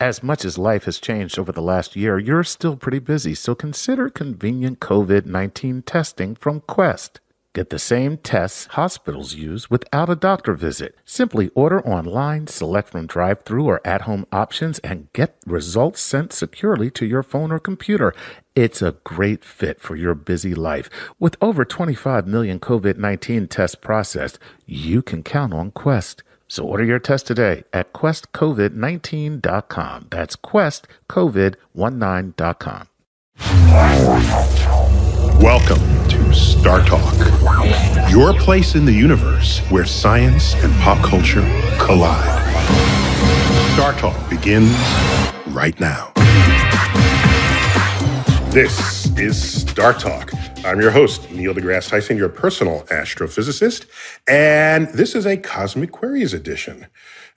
As much as life has changed over the last year, you're still pretty busy, so consider convenient COVID 19 testing from Quest. Get the same tests hospitals use without a doctor visit. Simply order online, select from drive through or at home options, and get results sent securely to your phone or computer. It's a great fit for your busy life. With over 25 million COVID 19 tests processed, you can count on Quest. So order your test today at questcovid19.com. That's questcovid19.com. Welcome to Star Talk, your place in the universe where science and pop culture collide. Star Talk begins right now. This is Star Talk. I'm your host, Neil deGrasse Tyson, your personal astrophysicist, and this is a Cosmic Queries edition.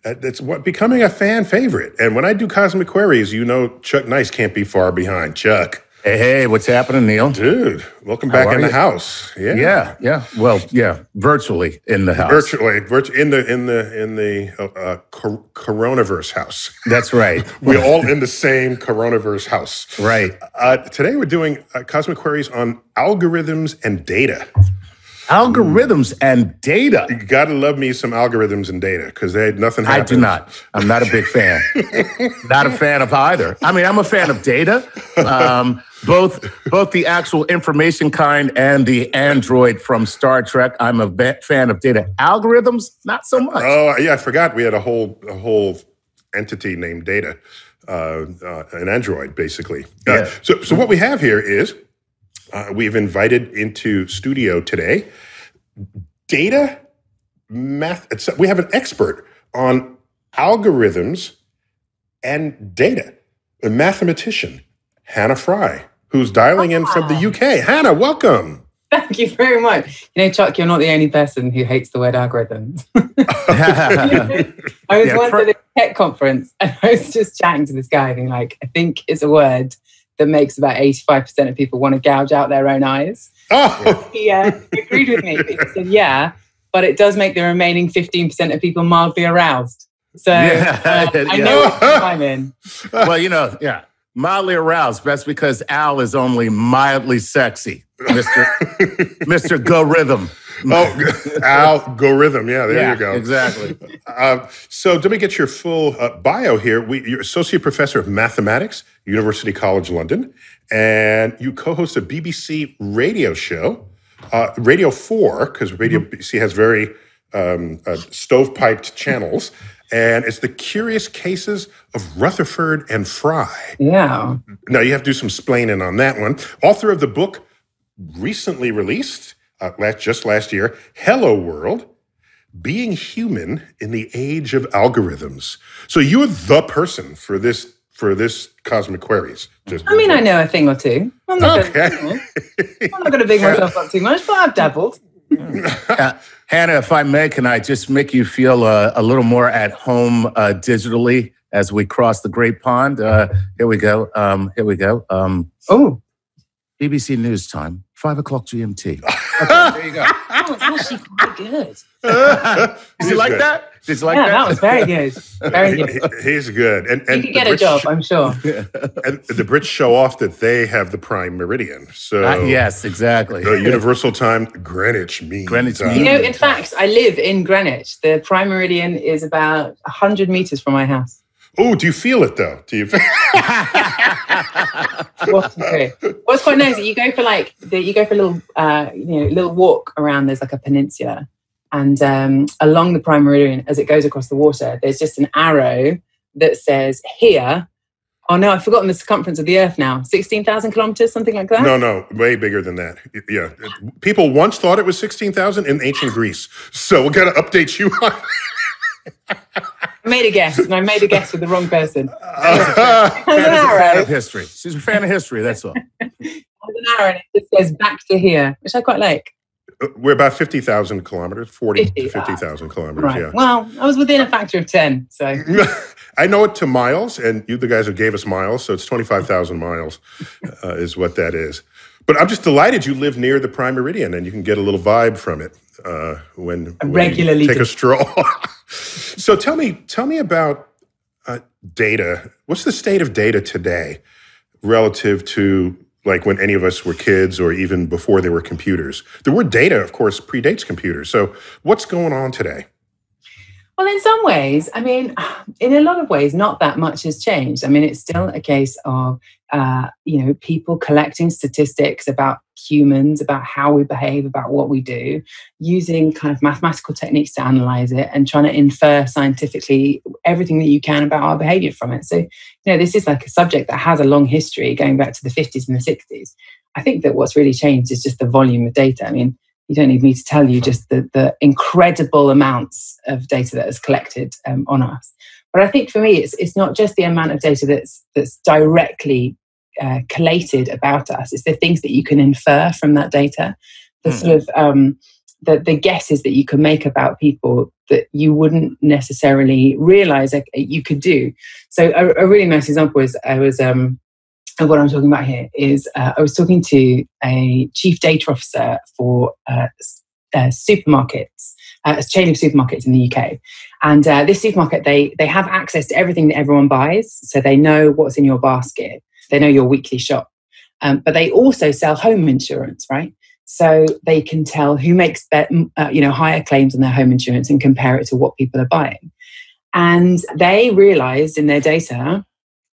Uh, It's what becoming a fan favorite. And when I do Cosmic Queries, you know Chuck Nice can't be far behind. Chuck, Hey, hey, what's happening, Neil? dude, welcome back in the you? house. Yeah, Yeah, yeah. Well, yeah, virtually in the house. virtually, virtu- in the in the in the uh, uh, cor- coronavirus house. That's right. We're all in the same coronavirus house. right. Uh, today we're doing uh, cosmic queries on algorithms and data. Algorithms and data. You gotta love me some algorithms and data because they had nothing I do not. I'm not a big fan. not a fan of either. I mean, I'm a fan of data, um, both both the actual information kind and the android from Star Trek. I'm a fan of data. Algorithms, not so much. Oh yeah, I forgot we had a whole a whole entity named Data, uh, uh, an android basically. Uh, Yeah. So so what we have here is uh, we've invited into studio today data math. It's, we have an expert on algorithms and data, a mathematician, Hannah Fry, who's dialing in from the UK. Hannah, welcome. Thank you very much. You know, Chuck, you're not the only person who hates the word algorithms. I was Yeah, once for- at a tech conference and I was just chatting to this guy, being like, I think it's a word that makes about 85% of people want to gouge out their own eyes. Oh, He uh, agreed with me. He said, Yeah, but it does make the remaining 15% of people mildly aroused. So Yeah, uh, I yeah. know what I'm in. well, you know, yeah, mildly aroused. That's because Al is only mildly sexy, Mister Mister Go Rhythm. Oh, algorithm. Yeah, there yeah, you go. Exactly. Uh, so let me get your full uh, bio here. We, you're associate professor of mathematics, University College London, and you co-host a BBC radio show, uh, Radio Four, because Radio BBC has very um, uh, stovepiped channels, and it's the Curious Cases of Rutherford and Fry. Yeah. Now you have to do some splaining on that one. Author of the book recently released uh, last, just last year, Hello World Being Human in the Age of Algorithms. So you're the person for this for this cosmic queries. Just I mean, I know a thing or two. I'm not Okay. going I'm not going to big myself up too much, but I've dabbled. Uh, Hannah, if I may, can I just make you feel uh, a little more at home uh, digitally as we cross the Great Pond? Uh, here we go. Um, here we go. Um, Oh, BBC News Time, five o'clock GMT. Okay, there you go. that was actually quite good. Did you like that? Did you like yeah, that? that was very good. Very good. he- He's good, and You and could the get a Brits- job, I'm sure. And the Brits show off that they have the prime meridian. So Uh, yes, exactly. the universal time, Greenwich mean. Greenwich time. You know, in fact, I live in Greenwich. The prime meridian is about 100 meters from my house. Oh, do you feel it though? Do you? Feel- to do? What's quite nice, you go for like, the, you go for a little, uh, you know, little walk around, there's like a peninsula. And um, along the prime meridian, as it goes across the water, there's just an arrow that says here. Oh no, I've forgotten the circumference of the Earth now. 16,000 kilometers, something like that. No, no, way bigger than that. Yeah, people once thought it was sixteen thousand in ancient Greece. So we're gonna update you on. I made a guess, and I made a guess with the wrong person. Hannah's a fan arrow. of history. She's a fan of history. That's all. There's an arrow, and it just says back to here, which I quite like. we're about fifty thousand kilometers, forty 50, to fifty thousand kilometers. Right. Yeah. Well, I was within a factor of 10. So I know it to miles, and you, the guys who gave us miles, so it's twenty-five thousand miles, uh, is what that is. But I'm just delighted you live near the prime meridian, and you can get a little vibe from it uh, when, when you regularly take do. a stroll. So tell me, tell me about uh, data? What's the state of data today relative to like when any of us were kids or even before there were computers? The word data, of course, predates computers. So, what's going on today? Well, in some ways, I mean, in a lot of ways, not that much has changed. I mean, it's still a case of, uh, you know, people collecting statistics about humans, about how we behave, about what we do, using kind of mathematical techniques to analyze it and trying to infer scientifically everything that you can about our behavior from it. So, you know, this is like a subject that has a long history going back to the 50s and the 60s. I think that what's really changed is just the volume of data. I mean, you don't need me to tell you just the, the incredible amounts of data that is collected um, on us. But I think for me, it's it's not just the amount of data that's that's directly uh, collated about us. It's the things that you can infer from that data, the mm. sort of um, the the guesses that you can make about people that you wouldn't necessarily realize that you could do. So a, a really nice example is I was um, and what I'm talking about here is uh, I was talking to a chief data officer for uh, uh, supermarkets, uh, a chain of supermarkets in the UK. And uh, this supermarket, they, they have access to everything that everyone buys. So they know what's in your basket, they know your weekly shop. Um, but they also sell home insurance, right? So they can tell who makes uh, you know higher claims on their home insurance and compare it to what people are buying. And they realized in their data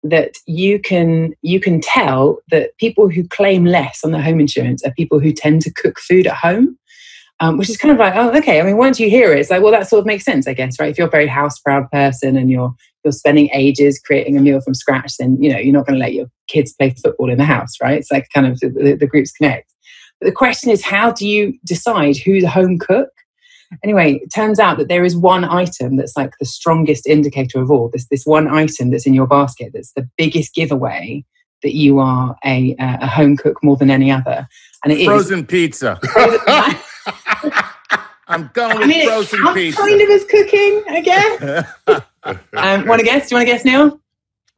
that you can you can tell that people who claim less on their home insurance are people who tend to cook food at home um, which is kind of like oh okay i mean once you hear it it's like well that sort of makes sense i guess right if you're a very house proud person and you're you're spending ages creating a meal from scratch then you know you're not going to let your kids play football in the house right it's like kind of the, the groups connect but the question is how do you decide who's a home cook Anyway, it turns out that there is one item that's like the strongest indicator of all. This this one item that's in your basket that's the biggest giveaway that you are a a home cook more than any other. And it frozen is, pizza. I'm going with I mean, frozen pizza. Kind of as cooking, I guess. um, want to guess? Do you want to guess, Neil?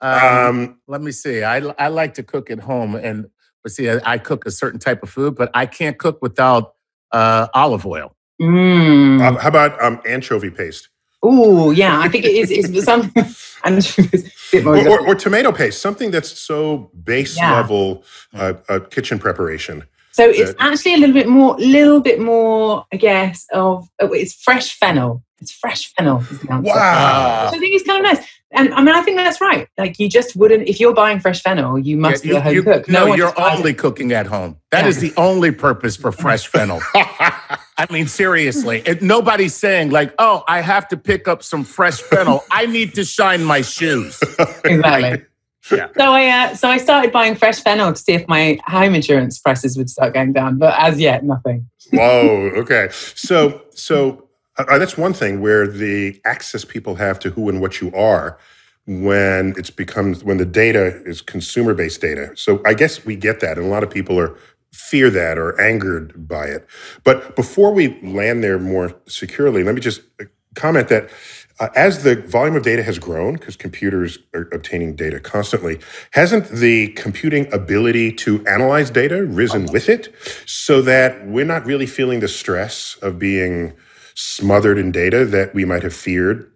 Um, let me see. I I like to cook at home, and but see, I, I cook a certain type of food, but I can't cook without uh, olive oil. Mm. Um, how about um, anchovy paste? Oh, yeah. I think it is, is something. or, or, or, tomato paste, something that's so base yeah. level uh, uh, kitchen preparation. So it's actually a little bit more, little bit more, I guess, of oh, it's fresh fennel. It's fresh fennel. Wow. So I think it's kind of nice. And I mean, I think that's right. Like, you just wouldn't, if you're buying fresh fennel, you must yeah, you, be a home you, cook. No, no you're only cooking at home. That yeah. is the only purpose for fresh fennel. I mean, seriously, it, nobody's saying, like, oh, I have to pick up some fresh fennel. I need to shine my shoes. Exactly. Yeah. So I uh, so I started buying fresh fennel to see if my home insurance prices would start going down, but as yet, nothing. Whoa. Okay. So so uh, that's one thing where the access people have to who and what you are when it's becomes when the data is consumer based data. So I guess we get that, and a lot of people are fear that or angered by it. But before we land there more securely, let me just uh, comment that uh, as the volume of data has grown, because computers are obtaining data constantly, hasn't the computing ability to analyze data risen with it so that we're not really feeling the stress of being smothered in data that we might have feared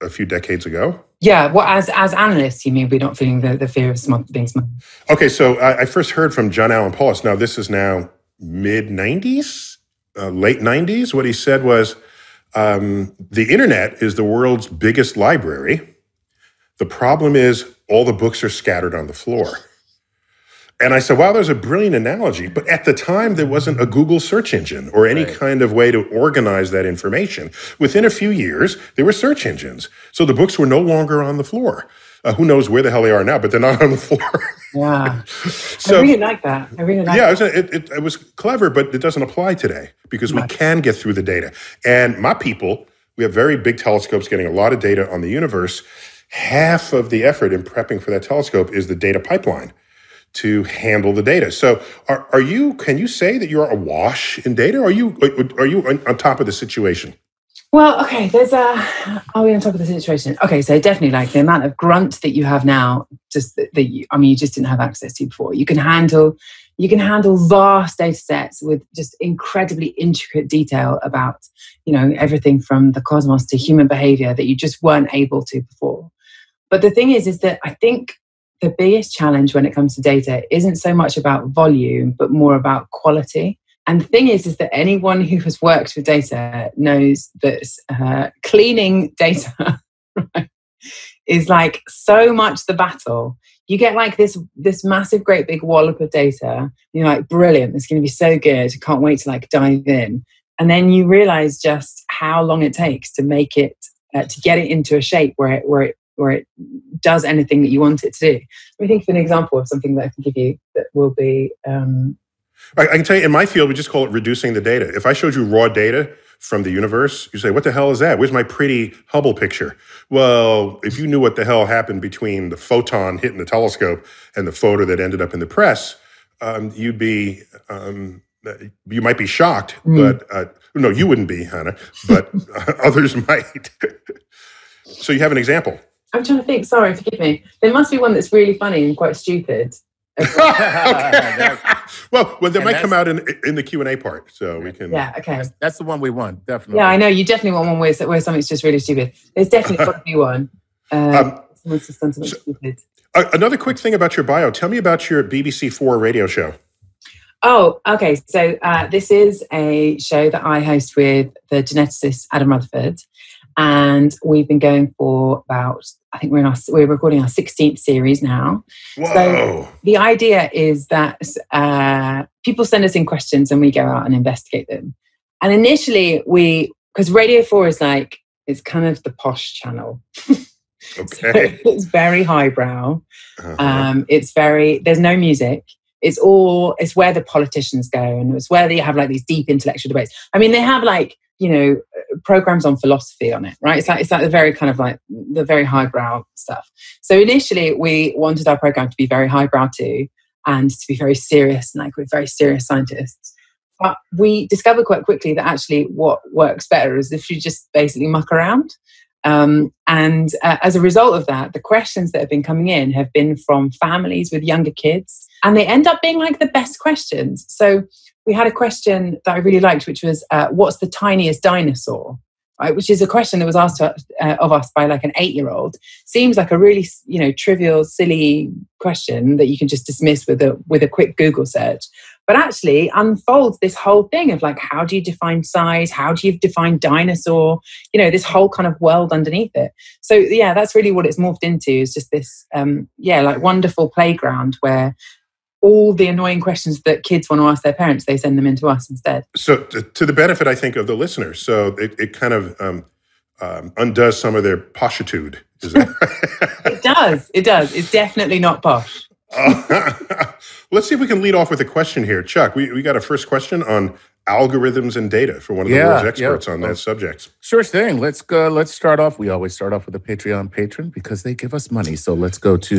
a few decades ago? Yeah, well, as as analysts, you mean we're not feeling the, the fear of smart, being smart? Okay, so I, I, first heard from John Allen Paulos. Now, this is now mid 90s, uh, late 90s. What he said was um, the internet is the world's biggest library. The problem is all the books are scattered on the floor. And I said, wow, there's a brilliant analogy. But at the time, there wasn't a Google search engine or any right. kind of way to organize that information. Within a few years, there were search engines. So the books were no longer on the floor. Uh, who knows where the hell they are now, but they're not on the floor. yeah. so, I really like that. I really like yeah, that. Yeah, it, it, it, was clever, but it doesn't apply today because we can get through the data. And my people, we have very big telescopes getting a lot of data on the universe. Half of the effort in prepping for that telescope is the data pipeline to handle the data. So, are, are you? Can you say that you're awash in data? Are you are you on top of the situation? Well, okay. There's a. Are we on top of the situation? Okay, so definitely, like the amount of grunt that you have now, just that, that you, I mean, you just didn't have access to before. You can handle, you can handle vast data sets with just incredibly intricate detail about, you know, everything from the cosmos to human behavior that you just weren't able to before. But the thing is, is that I think the biggest challenge when it comes to data isn't so much about volume, but more about quality. And the thing is, is that anyone who has worked with data knows that uh, cleaning data is like so much the battle. You get like this this massive, great big wallop of data. You're like, brilliant! It's going to be so good. Can't wait to like dive in. And then you realize just how long it takes to make it uh, to get it into a shape where it where it where it does anything that you want it to do. Let me think of an example of something that I can give you that will be. Um, I, I can tell you in my field, we just call it reducing the data. If I showed you raw data from the universe, you say, What the hell is that? Where's my pretty Hubble picture? Well, if you knew what the hell happened between the photon hitting the telescope and the photo that ended up in the press, um, you'd be. Um, you might be shocked, mm. but uh, no, you wouldn't be, Hannah, but others might. so you have an example. I'm trying to think. Sorry, forgive me. There must be one that's really funny and quite stupid. well, well, they might come out in in the Q and A part, so we can. Yeah, okay. That's, that's, the one we want, definitely. Yeah, I know you definitely want one where where something's just really stupid. There's definitely got to be one. Uh, um, someone's just done something so, stupid. Uh, another quick thing about your bio. Tell me about your BBC Four radio show. Oh, okay. So uh, this is a show that I host with the geneticist Adam Rutherford, and we've been going for about I think we're in our we're recording our 16th series now. Whoa. So the idea is that uh, people send us in questions and we go out and investigate them. And initially we because Radio 4 is like it's kind of the posh channel. okay. so it's very highbrow. Uh-huh. Um, it's very there's no music it's all it's where the politicians go and it's where they have like these deep intellectual debates i mean they have like you know programs on philosophy on it right? It's like it's like the very kind of like the very highbrow stuff. So initially we wanted our program to be very highbrow too and to be very serious and like we're very serious scientists. But we discovered quite quickly that actually what works better is if you just basically muck around. Um, and uh, as a result of that, the questions that have been coming in have been from families with younger kids, and they end up being like the best questions. So we had a question that I really liked, which was, uh, "What's the tiniest dinosaur?" Right, which is a question that was asked to, uh, of us by like an eight-year-old. Seems like a really, you know, trivial, silly question that you can just dismiss with a with a quick Google search but actually unfolds this whole thing of like how do you define size how do you define dinosaur you know this whole kind of world underneath it so yeah that's really what it's morphed into is just this um, yeah like wonderful playground where all the annoying questions that kids want to ask their parents they send them into us instead. So to the benefit i think of the listeners so it, it kind of um, um, undoes some of their poshitude it does it does. It's definitely not posh. Uh, let's see if we can lead off with a question here. Chuck, we, we got a first question on algorithms and data for one of the yeah, world's experts yeah. on that subject. Sure thing. Let's go. Let's start off. We always start off with a Patreon patron because they give us money. So let's go to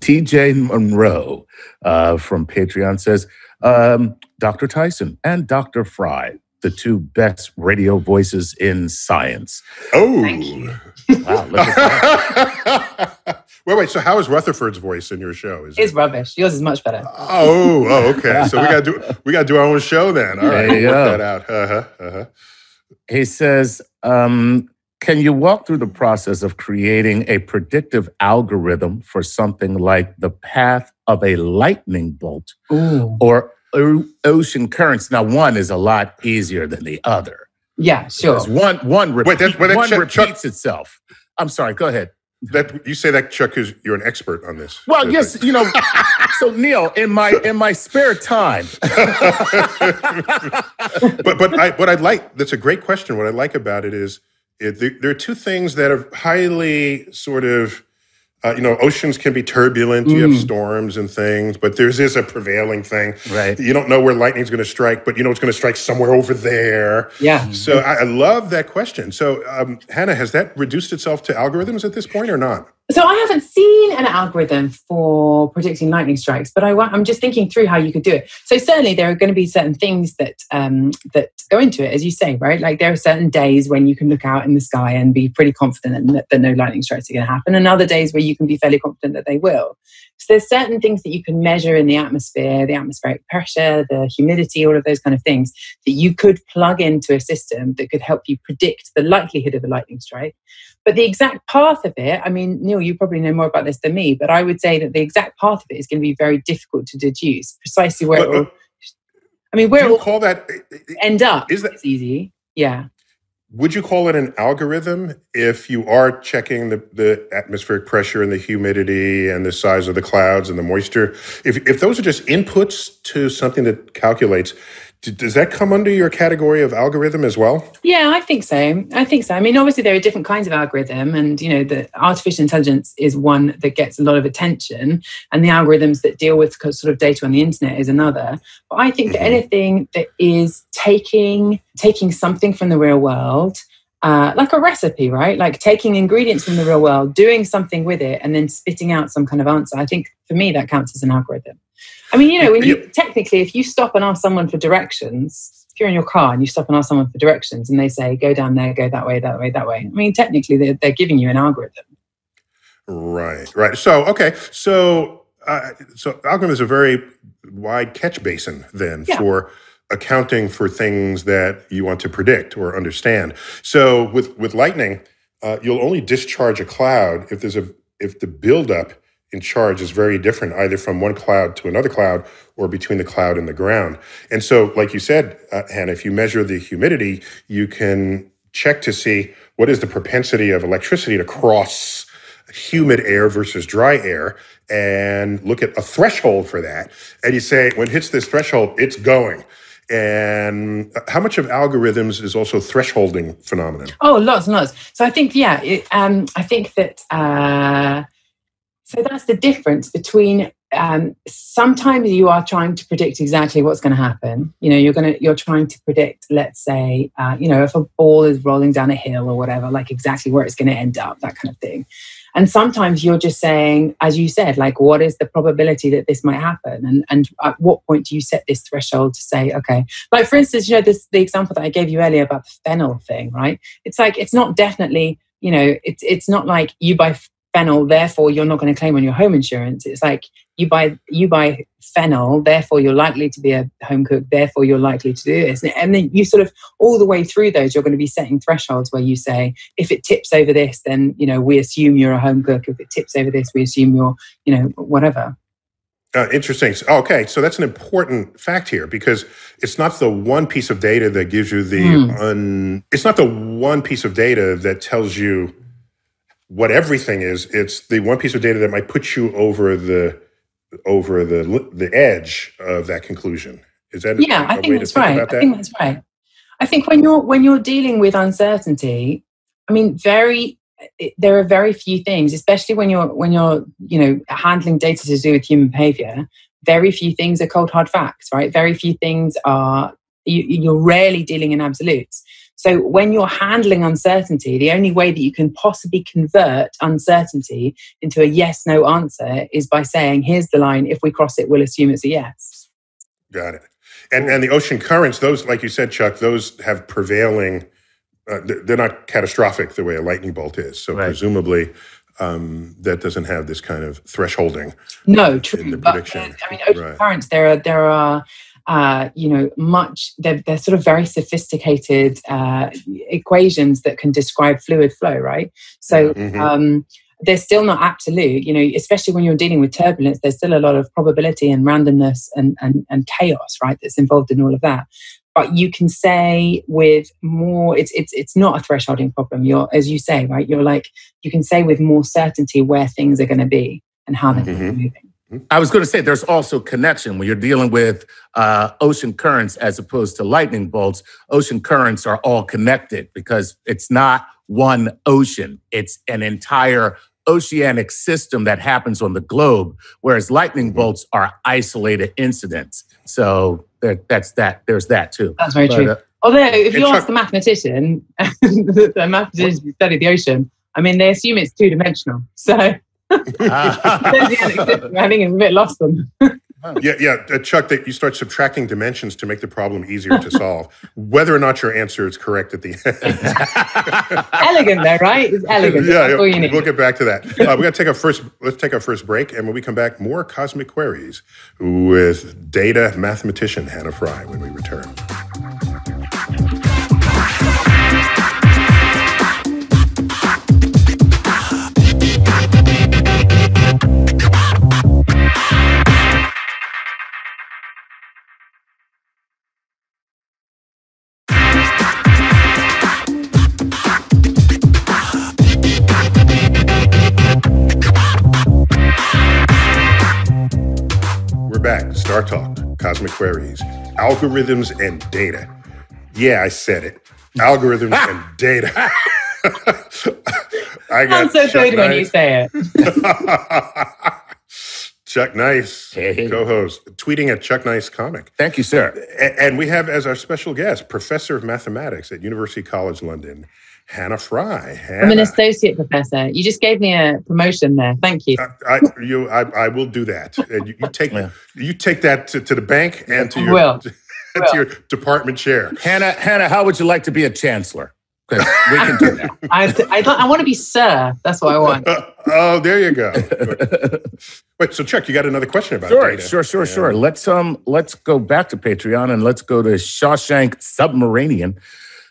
TJ Monroe uh, from Patreon says, um, Dr. Tyson and Dr. Fry, the two best radio voices in science. Oh, wow! wait, wait. So, how is Rutherford's voice in your show? Is it's it... rubbish. Yours is much better. Oh, oh, okay. So we got to do we got to do our own show then. All right, we'll work that out. Uh-huh, uh-huh. He says, um, "Can you walk through the process of creating a predictive algorithm for something like the path of a lightning bolt, Ooh. or ocean currents. Now, one is a lot easier than the other. Yeah, sure. One one, repeat, wait, wait, one Chuck, repeats Chuck, itself. I'm sorry. Go ahead. That you say that Chuck is you're an expert on this. Well, yes, you know. so Neil, in my in my spare time. but but I, what I'd like that's a great question. What I like about it is it, there, there are two things that are highly sort of uh, you know, oceans can be turbulent. You have mm. storms and things, but there's is a prevailing thing. Right. You don't know where lightning's going to strike, but you know it's going to strike somewhere over there. Yeah. So I, I love that question. So um, Hannah, has that reduced itself to algorithms at this point or not? So I haven't seen an algorithm for predicting lightning strikes, but I, am just thinking through how you could do it. So certainly there are going to be certain things that um, that go into it, as you say, right? Like there are certain days when you can look out in the sky and be pretty confident that, that no lightning strikes are going to happen, and other days where you can be fairly confident that they will. So there's certain things that you can measure in the atmosphere, the atmospheric pressure, the humidity, all of those kind of things that you could plug into a system that could help you predict the likelihood of a lightning strike. But the exact path of it, I mean, Neil, you probably know more about this than me, but I would say that the exact path of it is going to be very difficult to deduce precisely where But, it uh, uh, will. uh, I mean, where it will call that? Uh, end up is that- is easy. Yeah. Would you call it an algorithm if you are checking the, the atmospheric pressure and the humidity and the size of the clouds and the moisture? If, if those are just inputs to something that calculates, does that come under your category of algorithm as well? Yeah, I think so. I think so. I mean, obviously there are different kinds of algorithm, and you know, the artificial intelligence is one that gets a lot of attention, and the algorithms that deal with sort of data on the internet is another. But I think that Mhm. anything that is taking taking something from the real world. Uh, like a recipe, right? Like taking ingredients from the real world, doing something with it, and then spitting out some kind of answer. I think for me that counts as an algorithm. I mean, you know, when you technically, if you stop and ask someone for directions, if you're in your car and you stop and ask someone for directions and they say, go down there, go that way, that way, that way, I mean, technically, they're, they're giving you an algorithm. Right, right. So, okay, so uh, so algorithm is a very wide catch basin then Yeah. for accounting for things that you want to predict or understand. So, with with lightning, uh, you'll only discharge a cloud if there's a if the buildup in charge is very different, either from one cloud to another cloud or between the cloud and the ground. And so, like you said, uh, Hannah, if you measure the humidity, you can check to see what is the propensity of electricity to cross humid air versus dry air and look at a threshold for that. And you say, when it hits this threshold, it's going. And uh, how much of algorithms is also thresholding phenomenon? Oh, lots and lots. So I think, yeah, it, um, I think that. Uh, so that's the difference between. Um, sometimes you are trying to predict exactly what's going to happen. You know, you're going to you're trying to predict, let's say, uh, you know, if a ball is rolling down a hill or whatever, like exactly where it's going to end up, that kind of thing. And sometimes you're just saying, as you said, like, what is the probability that this might happen? And, and at what point do you set this threshold to say, okay, like for instance, you know, this the example that I gave you earlier about the fennel thing, right? It's like it's not definitely, you know, it's it's not like you buy fennel, therefore you're not going to claim on your home insurance. It's like you buy you buy fennel, therefore you're likely to be a home cook, therefore you're likely to do this. And then you sort of all the way through those, you're going to be setting thresholds where you say, if it tips over this, then you know we assume you're a home cook. If it tips over this, we assume you're, you know, whatever. Uh, interesting. Okay, so that's an important fact here because it's not the one piece of data that gives you the Hmm. un. It's not the one piece of data that tells you what everything is. It's the one piece of data that might put you over the over the the edge of that conclusion. Is that yeah a i way think that's think right about i think that's right i think when you're when you're dealing with uncertainty i mean very eh, there are very few things especially when you're when you're you know handling data to do with human behavior very few things are cold hard facts right very few things are you, you're rarely dealing in absolutes so when you're handling uncertainty the only way that you can possibly convert uncertainty into a yes no answer is by saying here's the line if we cross it we'll assume it's a yes Got it. And and the ocean currents, those like you said, Chuck, those have prevailing. Uh, they're they're not catastrophic the way a lightning bolt is. So Right. presumably, um, that doesn't have this kind of thresholding. No, true. In the but prediction. I mean, ocean Right. currents. There are there are uh, you know much. They're, they're sort of very sophisticated uh, equations that can describe fluid flow, right? So Mhm. um, they're still not absolute. You know, especially when you're dealing with turbulence, there's still a lot of probability and randomness and and, and chaos, right? That's involved in all of that. But you can say with more, it's it's it's not a thresholding problem. You're as you say, right? You're like you can say with more certainty where things are going to be and how they're going to Mhm. moving. I was going to say there's also connection when you're dealing with uh, ocean currents as opposed to lightning bolts. Ocean currents are all connected because it's not one ocean, it's an entire oceanic system that happens on the globe, whereas lightning Mhm. bolts are isolated incidents. So there, that's that. There's that too. That's very But, true. uh, Although, if you ask a mathematician, the mathematicians who study the ocean, I mean, they assume it's two dimensional. So I think it's a bit lost on them. Yeah, yeah, uh, Chuck. That you start subtracting dimensions to make the problem easier to solve, whether or not your answer is correct at the end. Elegant, though, right? It's elegant. yeah, That's all you need. we'll get back to that. Uh, we got to take our first. Let's take our first break, and when we come back, more cosmic queries with data mathematician Hannah Fry when we return. Back Star Talk, Cosmic Queries, Algorithms and Data. Yeah, I said it. Algorithms and Data. I got I'm so good when you say it. Chuck Nice, hey. co-host, tweeting at Chuck Nice Comic. Thank you, sir. And we have as our special guest, Professor of Mathematics at University College London, Hannah Fry. Hannah. I'm an associate professor. You just gave me a promotion there. Thank you. I, I you, I, I, will do that. And you, you take yeah. you take that to, to the bank and to your will. to your department chair. Hannah, Hannah, how would you like to be a chancellor? we can do that. I, I, I, want to be sir. That's what I want. Uh, oh, there you go. Wait, so Chuck, you got another question about sure, data? Sure, sure, sure, Let's um, let's go back to Patreon and let's go to Shawshank Submarinian,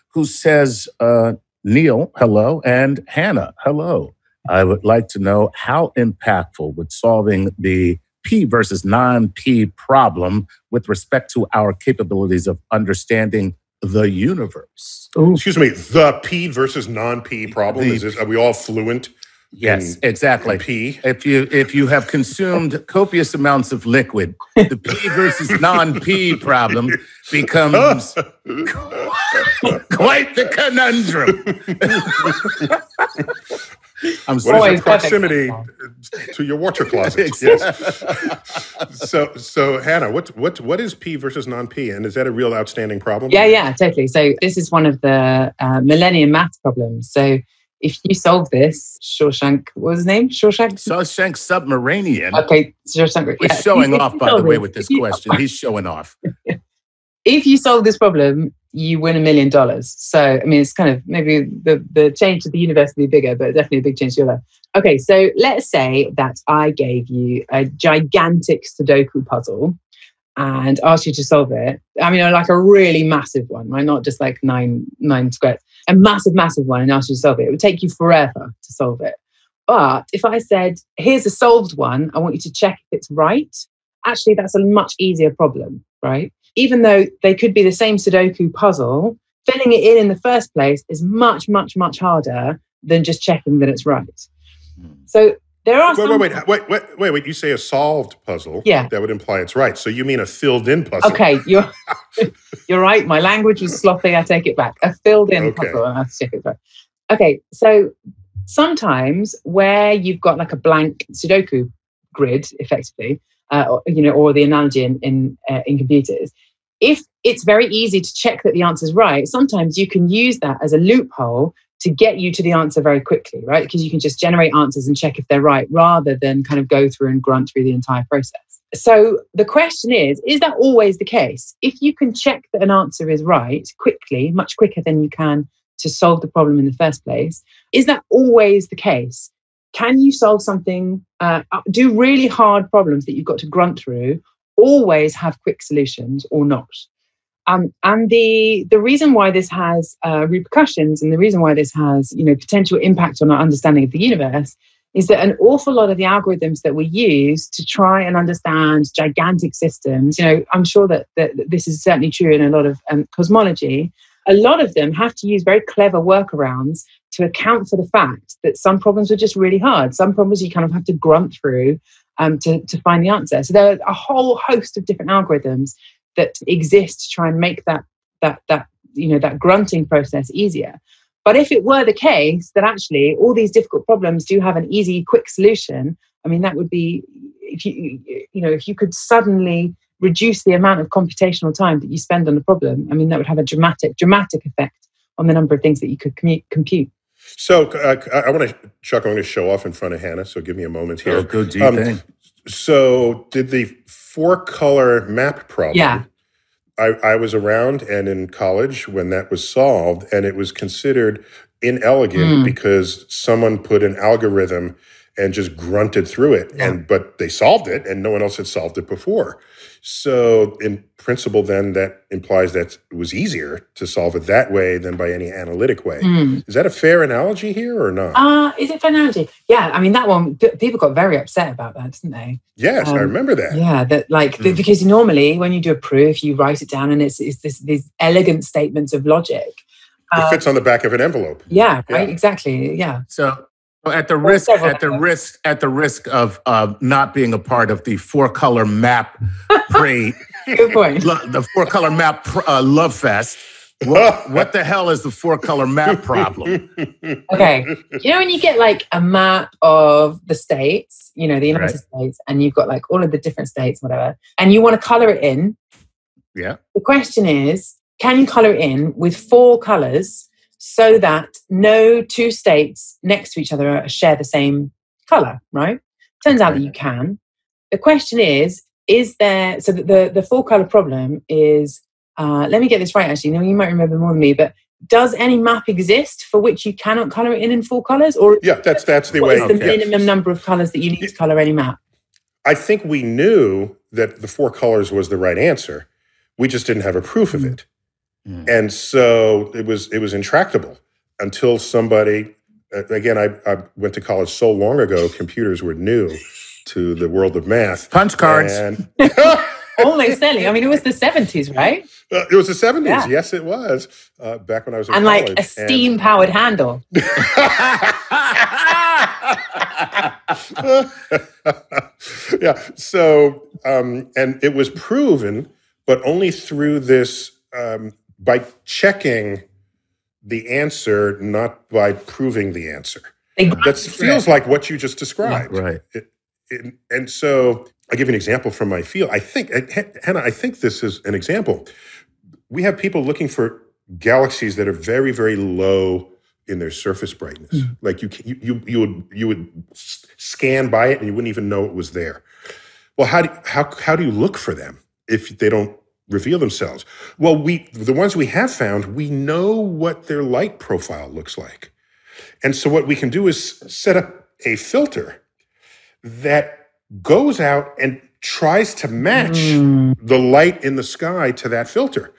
who says, uh, Neil, hello, and Hannah, hello. I would like to know how impactful would solving the P versus non P problem with respect to our capabilities of understanding the universe. Ooh. Excuse me, the P versus non-P problem. The, is this, are we all fluent? Yes, in, exactly. In P. If you if you have consumed copious amounts of liquid, the P versus non-P problem becomes quite the conundrum. I'm what is your proximity to your water closet? yes. so, so Hannah, what what what is P versus non-P, and is that a real outstanding problem? Yeah, yeah, totally. So this is one of the uh, millennium math problems. So if you solve this, Shawshank, what was his name? Shawshank? Shawshank Submarinian. Okay, Shawshank. He's showing off, by the way, with this question. He's showing off. if you solve this problem, you win a million dollars. So, I mean, it's kind of maybe the, the change to the universe will be bigger, but definitely a big change to your life. Okay, so let's say that I gave you a gigantic Sudoku puzzle and asked you to solve it. I mean, like a really massive one, right? Not just like nine nine squares, a massive, massive one, and asked you to solve it. It would take you forever to solve it. But if I said, "Here's a solved one," I want you to check if it's right. Actually, that's a much easier problem, right? even though they could be the same Sudoku puzzle, filling it in in the first place is much, much, much harder than just checking that it's right. Hmm. So there are. Wait, wait, wait, wait, wait, wait, wait. You say a solved puzzle. Yeah. That would imply it's right. So you mean a filled in puzzle? Okay, you're you're right. My language was sloppy. I take it back. A filled in okay. puzzle. I have to check it right. Okay, so sometimes where you've got like a blank Sudoku grid, effectively, uh, or, you know, or the analogy in in, uh, in computers. If it's very easy to check that the answer is right, sometimes you can use that as a loophole to get you to the answer very quickly, right? Because you can just generate answers and check if they're right rather than kind of go through and grunt through the entire process. So the question is is that always the case? If you can check that an answer is right quickly, much quicker than you can to solve the problem in the first place, is that always the case? can you solve something, uh, uh, do really hard problems that you've got to grunt through, always have quick solutions or not? Um, and the the reason why this has uh, repercussions and the reason why this has you know potential impact on our understanding of the universe is that an awful lot of the algorithms that we use to try and understand gigantic systems, you know, I'm sure that, that this is certainly true in a lot of um, cosmology, a lot of them have to use very clever workarounds to account for the fact that some problems are just really hard. Some problems you kind of have to grunt through um, to, to find the answer. So there are a whole host of different algorithms that exist to try and make that that that you know that grunting process easier. But if it were the case that actually all these difficult problems do have an easy, quick solution, I mean that would be if you you know if you could suddenly reduce the amount of computational time that you spend on the problem, I mean that would have a dramatic dramatic effect on the number of things that you could compute. So uh, I, I want to, Chuck, I'm going to show off in front of Hannah. So give me a moment here. Oh, good, do um, So did the four color map problem? Yeah. I, I was around and in college when that was solved, and it was considered inelegant mm. because someone put an algorithm and just grunted through it. Yeah. And but they solved it, and no one else had solved it before. So, in principle, then that implies that it was easier to solve it that way than by any analytic way. Mm. Is that a fair analogy here or not? Uh, is it fair analogy? Yeah, I mean that one. People got very upset about that, didn't they? Yes, um, I remember that. Yeah, that like mm. because normally when you do a proof, you write it down, and it's it's this, these elegant statements of logic. It fits on the back of an envelope. Yeah, right. Yeah. Exactly. Yeah. So At the risk, at the risk, at the risk of uh, not being a part of the four color map pre, Good point. lo- the four color map pr- uh, love fest. What, what the hell is the four color map problem? Okay. You know, when you get like a map of the states, you know, the United States, and you've got like all of the different states, whatever, and you want to color it in, Yeah. the question is can you color it in with four colors so that no two states next to each other share the same color, right? Turns out that you can. The question is, is there, so the, the, the four color problem is, uh, let me get this right actually. No, you might remember more than me, but does any map exist for which you cannot color it in in four colors? Or Yeah, that's that's the what way. is the minimum number of colors that you need to color any map? I think we knew that the four colors was the right answer. We just didn't have a proof of it. Mm. And so it was it was intractable until somebody uh, again I, I went to college so long ago computers were new to the world of math. Punch cards. And Almost certainly. I mean, it was the 70s, right? Uh, it was the 70s. Yeah. Yes, it was. Uh, back when I was in And like a steam powered handle. yeah. So, um, and it was proven, but only through this um, by checking the answer, not by proving the answer. That feels like what you just described. right. And, and so I'll give you an example from my field. I think, Hannah, I think this is an example. We have people looking for galaxies that are very, very low in their surface brightness. Hmm. Like you, you, you, you would, you would scan by it and you wouldn't even know it was there. Well, how do, how, how do you look for them if they don't reveal themselves? Well, we, the ones we have found, we know what their light profile looks like. And so what we can do is set up a filter that goes out and tries to match hmm. the light in the sky to that filter.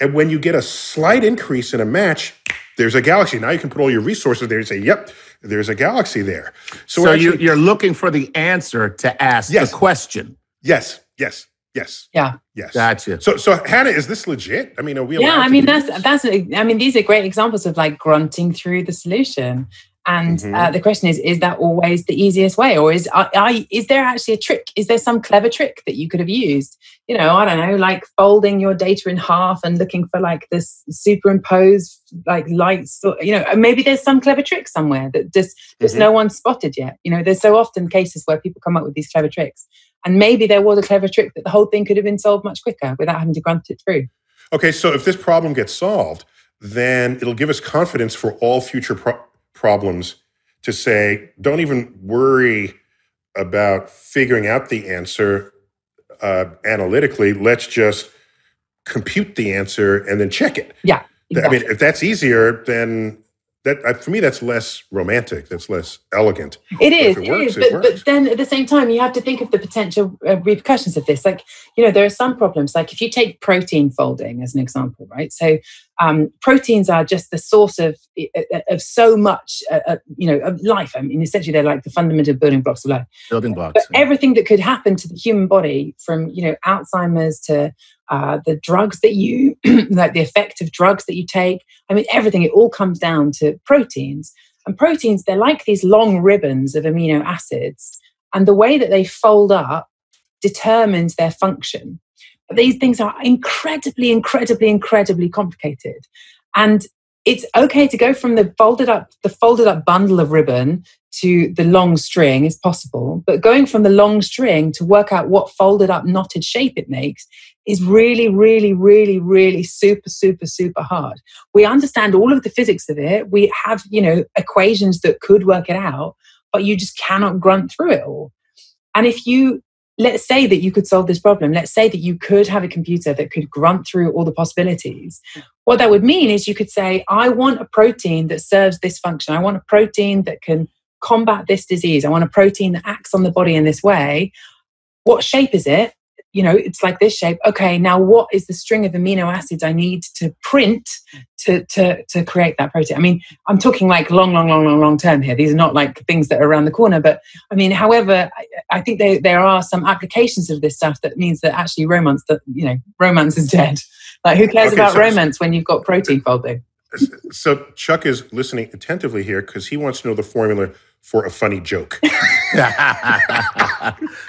And when you get a slight increase in a match, there's a galaxy. Now you can put all your resources there and say, yep, there's a galaxy there. So, So we're you, actually- you're looking for the answer to ask Yes. the question. yes, yes, yes, Yeah. yes. Gotcha. So, so Hannah, is this legit? I mean, are we? Yeah, allowed I to mean do that's this? that's I mean these are great examples of like grunting through the solution. And uh, Mhm. the question is, is that always the easiest way, or is I, I, is there actually a trick? Is there some clever trick that you could have used? You know, I don't know, like folding your data in half and looking for like this superimposed like lights. Or, you know, maybe there's some clever trick somewhere that just just Mhm. no one spotted yet. You know, there's so often cases where people come up with these clever tricks, and maybe there was a clever trick that the whole thing could have been solved much quicker without having to grunt it through. Okay, so if this problem gets solved, then it'll give us confidence for all future pro- problems to say, don't even worry about figuring out the answer uh, analytically. Let's just compute the answer and then check it. Yeah. I mean, if that's easier, then that for me that's less romantic. That's less elegant. It is, it it works, is. it But, works. but then at the same time, you have to think of the potential uh, repercussions of this. Like, you know, there are some problems. Like if you take protein folding as an example, right? So um, proteins are just the source of uh, of so much, uh, uh, you know, of life. I mean, essentially, they're like the fundamental building blocks of life. Building blocks. But everything that could happen to the human body, from you know Alzheimer's to uh, the drugs that you, like the effect of drugs that you take. I mean, everything. It all comes down to proteins. And proteins, they're like these long ribbons of amino acids, and the way that they fold up determines their function. These things are incredibly, incredibly, incredibly complicated. And it's okay to go from the folded up, the folded up bundle of ribbon to the long string is possible, but going from the long string to work out what folded up knotted shape it makes is really, really, really, really super, super, super hard. We understand all of the physics of it. We have, you know, equations that could work it out, but you just cannot grunt through it all. And if you let's say that you could solve this problem, let's say that you could have a computer that could grunt through all the possibilities. What that would mean is you could say, I want a protein that serves this function. I want a protein that can combat this disease. I want a protein that acts on the body in this way. What shape is it? You know, it's like this shape. Okay, now what is the string of amino acids I need to print to, to, to create that protein? I mean, I'm talking like long, long, long, long, long term here. These are not like things that are around the corner. But I mean, however, I, I think there, there are some applications of this stuff that means that actually romance, that, you know, romance is dead. Like, who cares Okay, about so- romance when you've got protein folding? So Chuck is listening attentively here because he wants to know the formula for a funny joke.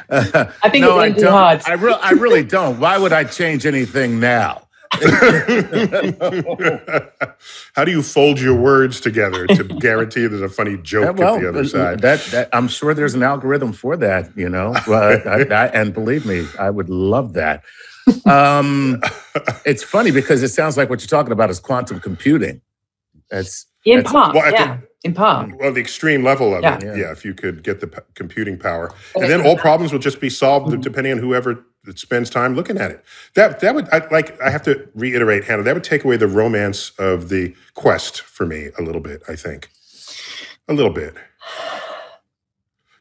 I think it's gonna be don't. hard. I, re- I really don't. Why would I change anything now? How do you fold your words together to guarantee there's a funny joke well, at the other side? That, that I'm sure there's an algorithm for that, you know. But I, I, and believe me, I would love that. Um, it's funny because it sounds like what you're talking about is quantum computing. It's In That's- part, well, yeah. think- in part. well, the extreme level of Yeah. it, Yeah. yeah. If you could get the p- computing power, and then all problems will just be solved Mm-hmm. depending on whoever spends time looking at it. That that would I, like. I have to reiterate, Hannah. That would take away the romance of the quest for me a little bit. I think a little bit.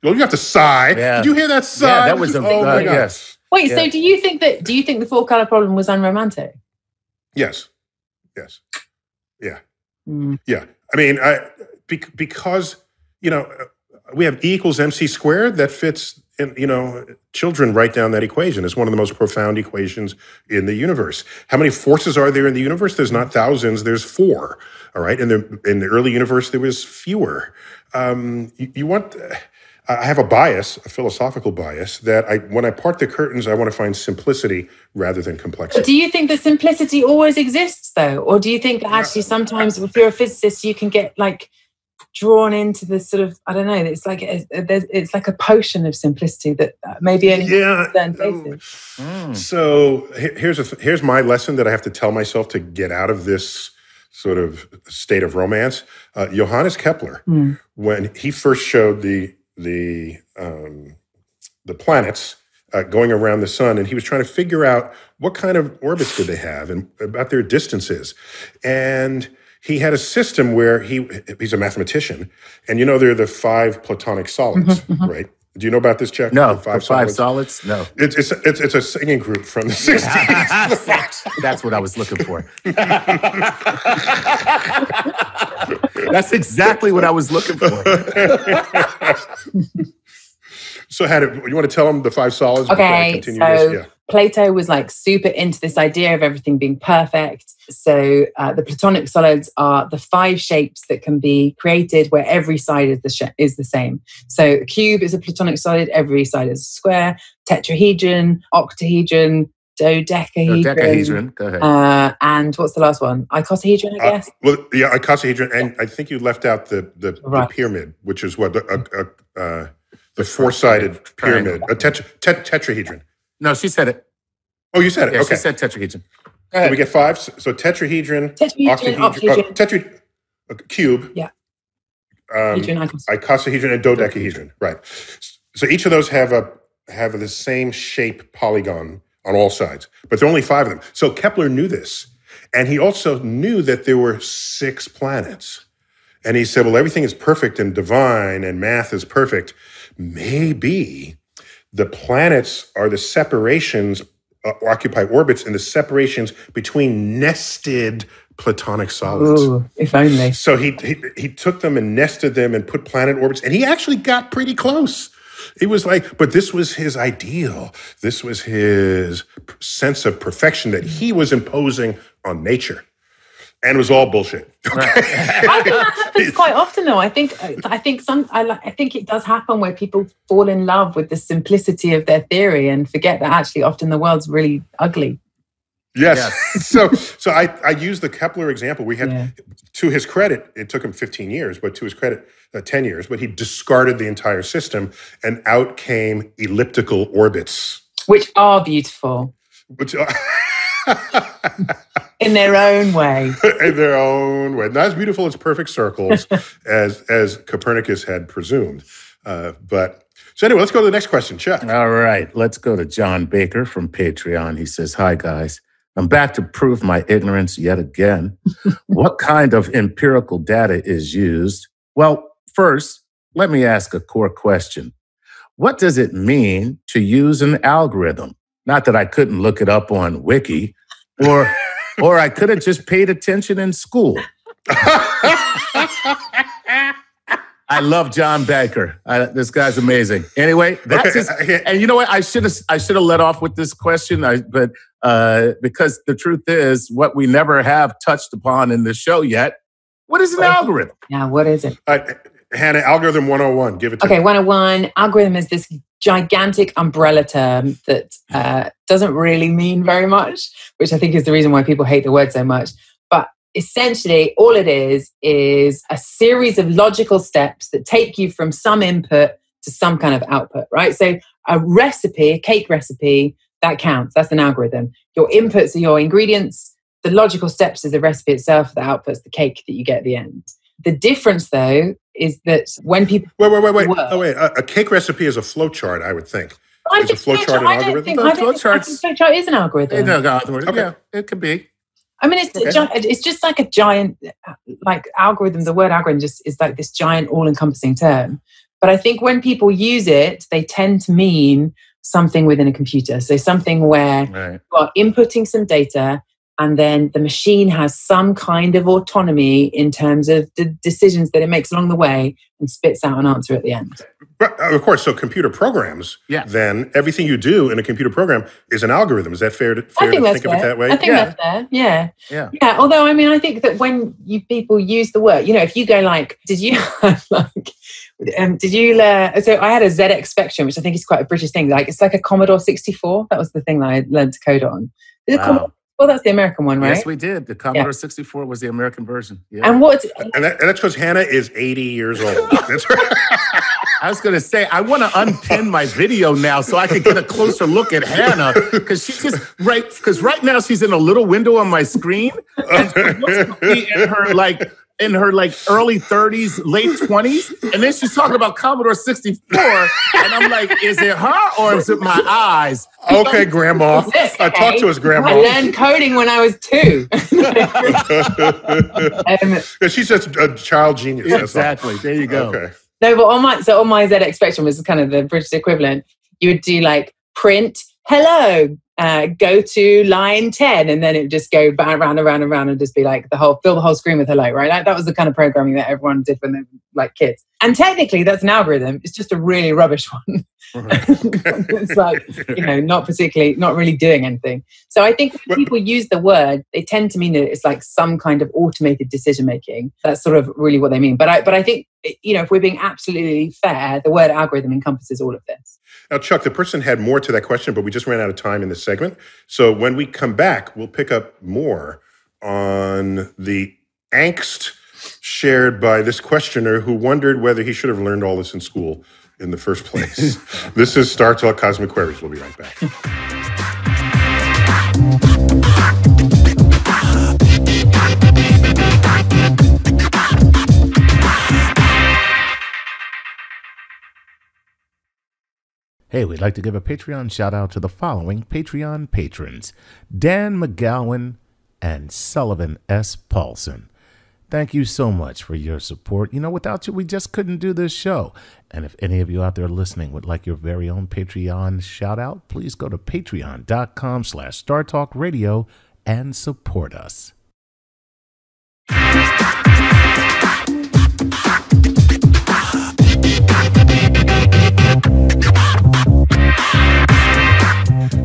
Well, you have to sigh. Yeah. Did you hear that sigh? yeah, that was a oh uh, my God. yes. Wait, Yeah. so do you think that do you think the four color problem was unromantic? Yes. Yes. Yeah. Mm. Yeah. I mean, I bec- because you know we have E equals MC squared that fits. In, you know, children write down that equation. It's one of the most profound equations in the universe. How many forces are there in the universe? There's not thousands. There's four. All right. In the in the early universe, there was fewer. Um, you, you want. I have a bias, a philosophical bias, that I when I part the curtains, I want to find simplicity rather than But complexity. do you think that simplicity always exists though? Or do you think that actually sometimes if you're a physicist you can get like drawn into this sort of I don't know, it's like a, a- it's like a potion of simplicity that uh, maybe only Yeah. certain places. Mm. So here's a here's my lesson that I have to tell myself to get out of this sort of state of romance. Uh, Johannes Kepler, Hmm. when he first showed the the um, the planets uh, going around the sun, and he was trying to figure out what kind of orbits did they have and about their distances, and he had a system where he he's a mathematician, and you know they're the five platonic solids, mm-hmm, mm-hmm. right? Do you know about this, Chuck? No, The for five solids. No, It's, it's, it's, it's a singing group from the 60s. that's, that's what I was looking for. that's exactly what I was looking for. so, had it, you want to tell them the five solids before I Okay, continue so this? Yeah. Plato was like super into this idea of everything being perfect. So uh, the Platonic solids are the five shapes that can be created where every side is the sh- is the same. So a cube is a Platonic solid, every side is a square. Tetrahedron, octahedron, dodecahedron. Dodecahedron. Go ahead. Uh, and what's the last one? Icosahedron, I Uh, guess. well, yeah, icosahedron, and I think you left out the the, the pyramid, which is what the uh, uh, uh, the four sided pyramid, a tetra, tet- tetrahedron. no, she said it. Oh, you said it. Yeah, okay, she said tetrahedron. Go so ahead. we get five. So tetrahedron, Tetrahedron, octahedron, oh, tetra, uh, cube. Yeah. Um, hedron, icos- icosahedron and dodecahedron. Right. So each of those have a have the same shape polygon on all sides, but there are only five of them. So Kepler knew this, and he also knew that there were six planets. And he said, "Well, everything is perfect and divine, and math is perfect. Maybe the planets are the separations, uh, occupy orbits, and the separations between nested platonic solids." Ooh, if only. So he, he he took them and nested them and put planet orbits, and he actually got pretty close. It was like, but this was his ideal. This was his sense of perfection that he was imposing on nature, and it was all bullshit. I think that happens quite often, though. I think I think some I, I think it does happen where people fall in love with the simplicity of their theory and forget that actually often the world's really ugly. Yes. Yes. so so I I use the Kepler example. We had Yeah. to his credit, it took him 15 years, but to his credit, uh, 10 years. But he discarded the entire system, and out came elliptical orbits, which are beautiful which. In their own way. in their own way. Not as beautiful as perfect circles as as Copernicus had presumed. Uh, but so anyway, let's go to the next question, Chuck. All right, let's go to John Baker from Patreon. He says, Hi, guys. I'm back to prove my ignorance yet again. what kind of empirical data is used? Well, first, let me ask a core question What does it mean to use an algorithm? Not that I couldn't look it up on Wiki, or, or I could have just paid attention in school. I love John Baker. I, this guy's amazing. Anyway, that's his, and you know what? I should have I should have let off with this question. I, but uh, because the truth is, what we never have touched upon in the show yet, what is an What is algorithm? Yeah, what is it? I- Hannah, algorithm 101. Give it to Okay, me. 101 algorithm is this gigantic umbrella term that uh, doesn't really mean very much, which I think is the reason why people hate the word so much. But essentially, all it is is a series of logical steps that take you from some input to some kind of output, right? So, a recipe, a cake recipe, that counts. That's an algorithm. Your inputs are your ingredients. The logical steps is the recipe itself. The output's the cake that you get at the end. The difference, though, is that when people Wait, wait, wait, wait. Word. Oh, wait. A, a cake recipe is a flow chart, I would think. I Is a think flowchart an I don't algorithm? think- No, I don't think- flowcharts- think flowchart is an algorithm. It, no, algorithm. Okay. Yeah, it could be. I mean, it's, a Okay. gi- it's just like a giant, uh, like algorithm. The word algorithm just is like this giant, all-encompassing term. But I think when people use it, they tend to mean something within a computer. So something where Right. you are inputting some data, and then the machine has some kind of autonomy in terms of the decisions that it makes along the way, and spits out an answer at the end. But, uh, of course, so computer programs, Yeah. then everything you do in a computer program is an algorithm. Is that fair to, fair I think to that's think of it that way? I think Yeah. that's fair. Yeah. Yeah. Yeah. Although, I mean, I think that when you people use the word, you know, if you go like, did you like, um, did you, uh, so I had a ZX Spectrum, which I think is quite a British thing. Like, it's like a Commodore 64. That was the thing that I learned to code on. Is it Wow. Commodore- well, that's the American one, right? Yes, we did. The Commodore 64 was the American version. Yeah. and what, And, that, and that's because Hannah is 80 years old. That's right. I was going to say, I want to unpin my video now so I can get a closer look at Hannah because she's just right because right now she's in a little window on my screen and she looks to be in her like in her like early 30s, late 20s, and then she's talking about Commodore 64, and I'm like, is it her or is it my eyes? okay, Grandma. This, Uh, talk to his grandma I learned coding when I was two. um, She's just a child genius. Exactly. There you go. Okay. No, but on my so on my ZX Spectrum was kind of the British equivalent. You would do like print hello, uh, go to line ten, and then it would just go ba- round and round and round and just be like the whole fill the whole screen with hello, right? Like that was the kind of programming that everyone did when they were like kids. And technically, that's an algorithm. It's just a really rubbish one. it's like you know not particularly not really doing anything. So I think when people use the word, they tend to mean that it's like some kind of automated decision making. That's sort of really what they mean. But I but I think you know if we're being absolutely fair, the word algorithm encompasses all of this. Now, Chuck, the person had more to that question, but we just ran out of time in this segment. So when we come back, we'll pick up more on the angst shared by this questioner who wondered whether he should have learned all this in school in the first place. this is Star Talk Cosmic Queries. We'll be right back. Hey, we'd like to give a Patreon shout out to the following Patreon patrons Dan McGowan and Sullivan S. Paulson. Thank you so much for your support. You know, without you, we just couldn't do this show. And if any of you out there listening would like your very own Patreon shout out, please go to patreon.com slash startalkradio and support us.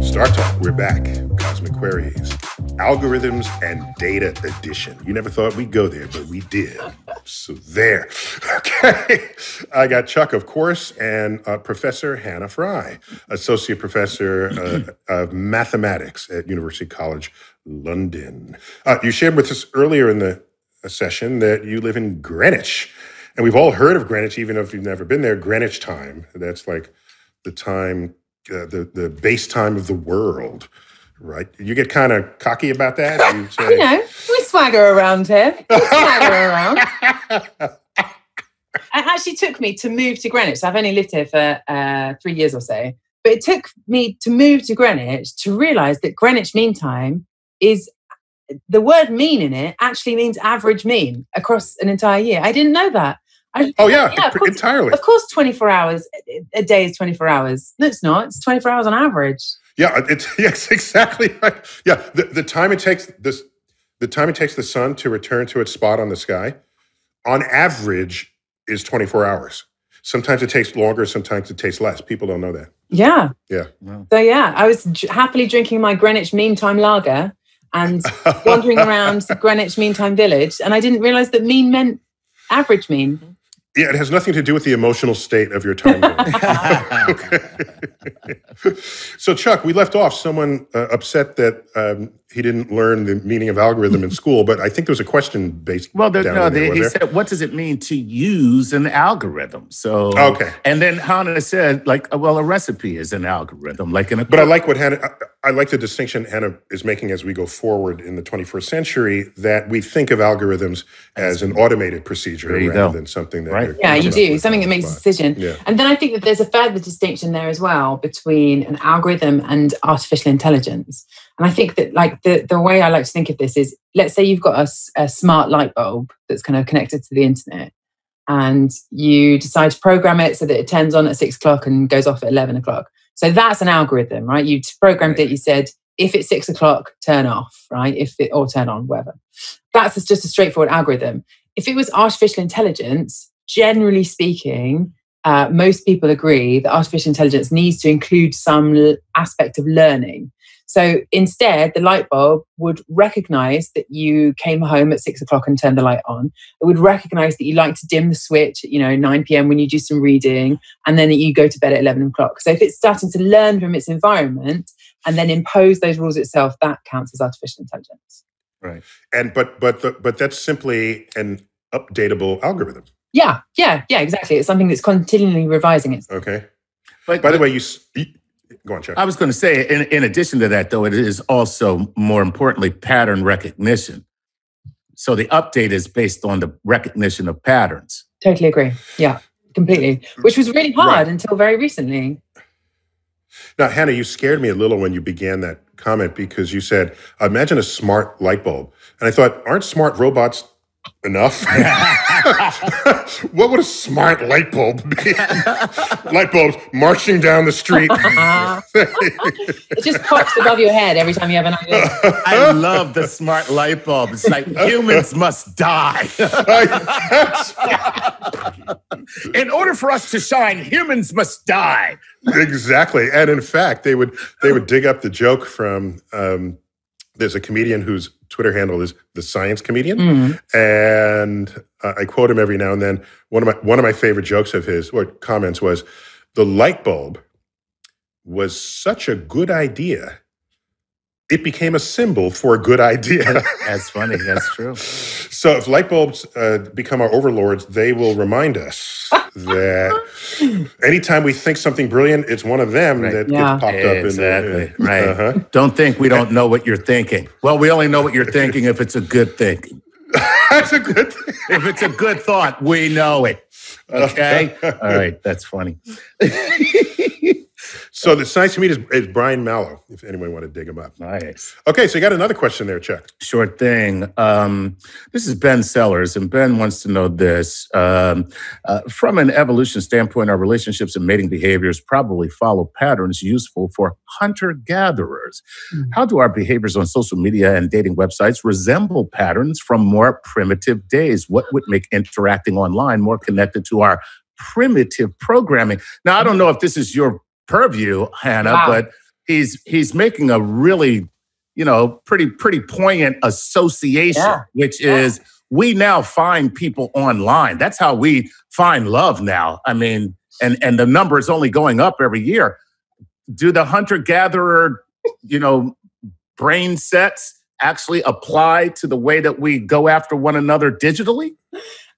Star Talk, we're back. Cosmic Queries, Algorithms and Data Edition. You never thought we'd go there, but we did. So there. Okay. I got Chuck, of course, and uh, Professor Hannah Fry, Associate Professor uh, of Mathematics at University College London. Uh, you shared with us earlier in the session that you live in Greenwich. And we've all heard of Greenwich, even if you've never been there. Greenwich time. That's like the time, uh, the the base time of the world, right? You get kind of cocky about that. You say, You know, we swagger around here. We swagger around. It actually took me to move to Greenwich. I've only lived here for uh, three years or so, but it took me to move to Greenwich to realise that Greenwich Mean Time is the word "mean" in it actually means average mean across an entire year. I didn't know that. I, oh yeah, Yeah, of course. entirely. Of course, 24 hours a day is 24 hours. No, it's not. It's 24 hours on average. Yeah, uh, it's yes, exactly right. Yeah, the, the time it takes this, the time it takes the sun to return to its spot on the sky, on average, is twenty four hours. Sometimes it takes longer. Sometimes it takes less. People don't know that. Yeah. Yeah. Wow. So yeah, I was j- happily drinking my Greenwich Mean Time lager and wandering around the Greenwich Meantime Village, and I didn't realise that mean meant average mean. Mm-hmm. Yeah, it has nothing to do with the emotional state of your time so, Chuck, we left off someone uh, upset that um, he didn't learn the meaning of algorithm in school, but I think there was a question based. Well, there, down no, in there, they, he there? said, "What does it mean to use an algorithm?" So, Okay. and then Hannah said, "Like, uh, well, a recipe is an algorithm, like in a." But I like what Hannah. I, I like the distinction Hannah is making as we go forward in the 21st century that we think of algorithms as an automated procedure rather go. than something that. Right. Yeah, you do something that makes a decision. Yeah. And then I think that there's a further distinction there as well between an algorithm and artificial intelligence. And I think that, like, the, the way I like to think of this is let's say you've got a, a smart light bulb that's kind of connected to the internet, and you decide to program it so that it turns on at six o'clock and goes off at 11 o'clock. So that's an algorithm, right? You programmed Right. it, you said, if it's six o'clock, turn off, right? If it, or turn on, whatever. That's just a straightforward algorithm. If it was artificial intelligence, generally speaking, uh, most people agree that artificial intelligence needs to include some l- aspect of learning. So instead, the light bulb would recognize that you came home at six o'clock and turned the light on. It would recognize that you like to dim the switch at you know 9 p.m. when you do some reading, and then that you go to bed at 11 o'clock. So if it's starting to learn from its environment and then impose those rules itself, that counts as artificial intelligence. Right. And but but the, but that's simply an updatable algorithm. Yeah, yeah, yeah, exactly. It's something that's continually revising it. Okay. But, By the way, you, s- you go on, Chuck. I was going to say, in, in addition to that, though, it is also more importantly pattern recognition. So the update is based on the recognition of patterns. Totally agree. Yeah, completely. Which was really hard Right. until very recently. Now, Hannah, you scared me a little when you began that comment because you said, imagine a smart light bulb. And I thought, aren't smart robots enough? what would a smart light bulb be? light bulbs marching down the street. It just pops above your head every time you have an idea. I love the smart light bulb. It's like humans must die. In order for us to shine, humans must die. exactly. And in fact, they would they would dig up the joke from um, there's a comedian whose Twitter handle is the Science Comedian, Mm. and uh, I quote him every now and then. One of my one of my favorite jokes of his or comments was, "The light bulb was such a good idea." It became a symbol for a good idea. That's funny. That's true. so, if light bulbs uh, become our overlords, they will remind us that anytime we think something brilliant, it's one of them Right. that Yeah. gets popped up. Exactly. In the, Right. Uh-huh. Don't think we don't know what you're thinking. Well, we only know what you're thinking if it's a good thinking. That's a good thing. If it's a good thought, we know it. Okay. All right. That's funny. So the science comedian is, is Brian Malow, if anyone want to dig him up. Nice. Okay, so you got another question there, Chuck. Sure thing. Um, this is Ben Sellers, and Ben wants to know this. Um, uh, from an evolution standpoint, our relationships and mating behaviors probably follow patterns useful for hunter gatherers. Mhm. How do our behaviors on social media and dating websites resemble patterns from more primitive days? What would make interacting online more connected to our primitive programming? Now, I don't know if this is your purview, Hannah, Wow. but he's he's making a really you know, pretty pretty poignant association, Yeah. which Yeah. is we now find people online. That's how we find love now. I mean, and and the number is only going up every year. Do the hunter gatherer, you know, brain sets actually apply to the way that we go after one another digitally?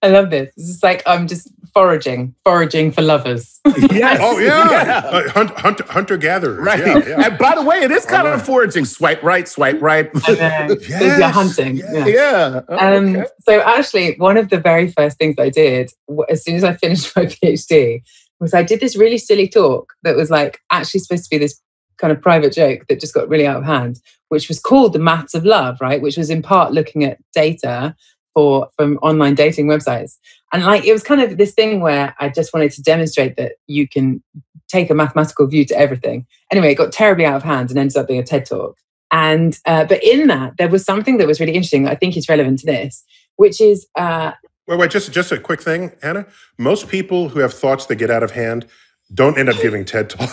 I love this. This is like I'm just foraging, foraging for lovers. Yes. Oh yeah, Yeah. Uh, hunt, hunter, hunter gatherers. Right. Yeah, yeah. And by the way, it is kind All of foraging. Swipe right, swipe right. And, uh, there's your Yes, hunting. yes. Yeah. yeah. Um, Okay. So actually, one of the very first things I did as soon as I finished my PhD was I did this really silly talk that was like actually supposed to be this kind of private joke that just got really out of hand, which was called the Maths of Love, right? Which was in part looking at data for from online dating websites, and like it was kind of this thing where I just wanted to demonstrate that you can take a mathematical view to everything. Anyway, it got terribly out of hand and ended up being a TED talk. And uh, but in that there was something that was really interesting. I think is relevant to this, which is uh, Wait, wait, just just a quick thing, Hannah. Most people who have thoughts that get out of hand don't end up giving TED talks.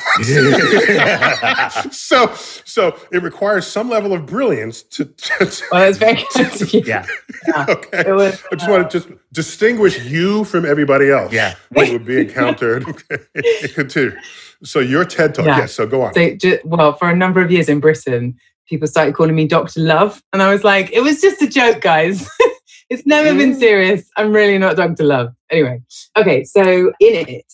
so, so it requires some level of brilliance to. to well, that's very good. yeah. yeah. Okay. It was, I just want to uh, just distinguish you from everybody else. Yeah. What would be encountered. Continue. So your TED talk, Yeah. yes. So go on. So, ju- well, for a number of years in Britain, people started calling me Dr. Love. And I was like, it was just a joke, guys. it's never been serious. I'm really not Dr. Love. Anyway, okay. So, in it,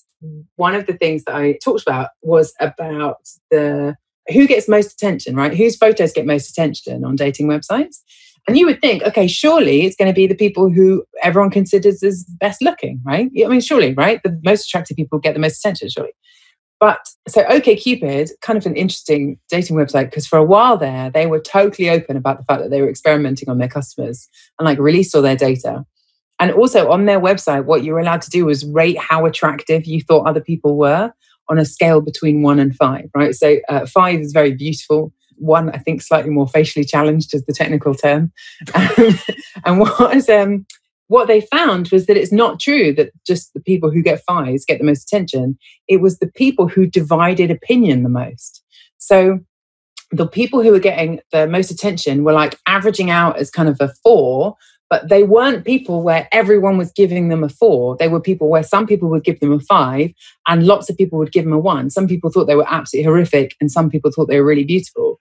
one of the things that I talked about was about the who gets most attention, right? Whose photos get most attention on dating websites? And you would think, okay, surely it's going to be the people who everyone considers as best looking, right? I mean, surely, right? The most attractive people get the most attention, surely. But so OkCupid, kind of an interesting dating website because for a while there, they were totally open about the fact that they were experimenting on their customers and like released all their data. And also on their website, what you were allowed to do was rate how attractive you thought other people were on a scale between one and five, right? So uh, five is very beautiful. One, I think, slightly more facially challenged is the technical term. And what is um, what they found was that it's not true that just the people who get fives get the most attention. It was the people who divided opinion the most. So the people who were getting the most attention were like averaging out as kind of a four, but they weren't people where everyone was giving them a four. They were people where some people would give them a five and lots of people would give them a one. Some people thought they were absolutely horrific and some people thought they were really beautiful.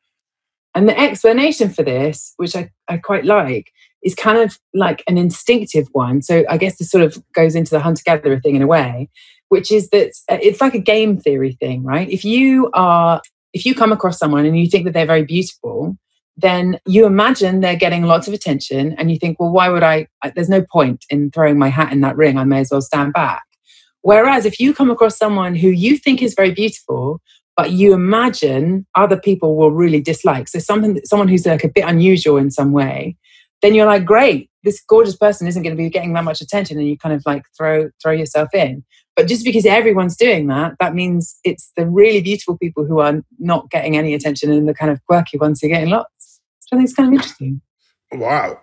And the explanation for this, which I, I quite like, is kind of like an instinctive one. So I guess this sort of goes into the hunter gatherer thing in a way, which is that uh, it's like a game theory thing, right? If you are, if you come across someone and you think that they're very beautiful, then you imagine they're getting lots of attention and you think, well, why would I? There's no point in throwing my hat in that ring. I may as well stand back. Whereas if you come across someone who you think is very beautiful, but you imagine other people will really dislike, so something, someone who's like a bit unusual in some way, then you're like, great, this gorgeous person isn't going to be getting that much attention, and you kind of like throw throw yourself in. But just because everyone's doing that, that means it's the really beautiful people who are not getting any attention, and the kind of quirky ones who are getting lots. So I think it's kind of interesting. Wow.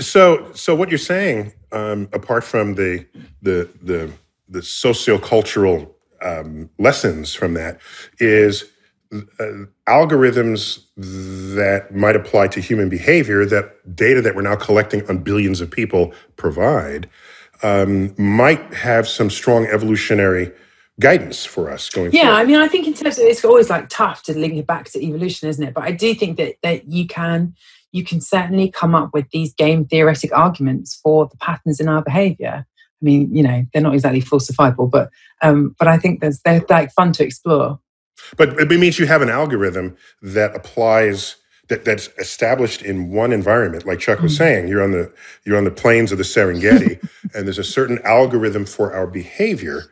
So, so what you're saying, um, apart from the the the the sociocultural um, lessons from that, is uh, algorithms that might apply to human behavior that data that we're now collecting on billions of people provide um, might have some strong evolutionary guidance for us going Yeah, forward. I mean, I think in terms of it's always like tough to link it back to evolution, isn't it? But I do think that that you can you can certainly come up with these game theoretic arguments for the patterns in our behaviour. I mean, you know, they're not exactly falsifiable, but um, but I think there's they're like fun to explore. But it means you have an algorithm that applies that that's established in one environment. Like Chuck was saying, you're on the you're on the plains of the Serengeti, and there's a certain algorithm for our behavior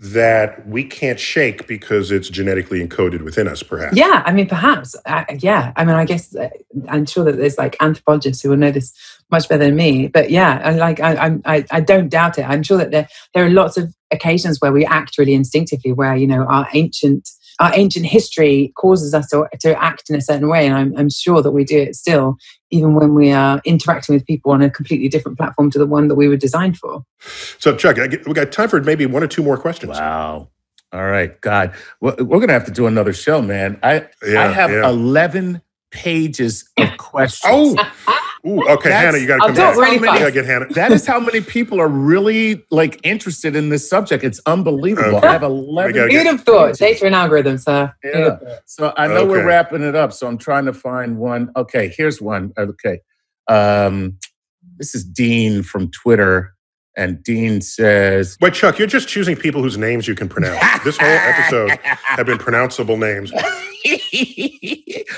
that we can't shake because it's genetically encoded within us. Perhaps. Yeah, I mean, perhaps. Yeah, I mean, I guess uh, I'm sure that there's like anthropologists who will know this much better than me. But yeah, I like I I I don't doubt it. I'm sure that there there are lots of occasions where we act really instinctively, where you know our ancient our ancient history causes us to, to act in a certain way, and I'm I'm sure that we do it still, even when we are interacting with people on a completely different platform to the one that we were designed for. So Chuck, I get- we got time for maybe one or two more questions. Wow. All right, God, we're, we're gonna have to do another show, man. I Yeah, I have yeah. eleven pages of questions. Oh, Ooh, okay, That's- Hannah, you got to I'll come do it back. really You gotta fast. get Hannah. that is how many people are really like interested in this subject. It's unbelievable. Okay. I have We eleven. gotta Who'd have thought? Data and algorithms, sir. Yeah. So I know we're wrapping it up. So I'm trying to find one. Okay, here's one. Okay. Um, this is Dean from Twitter. And Dean says, Wait, Chuck, you're just choosing people whose names you can pronounce. This whole episode have been pronounceable names.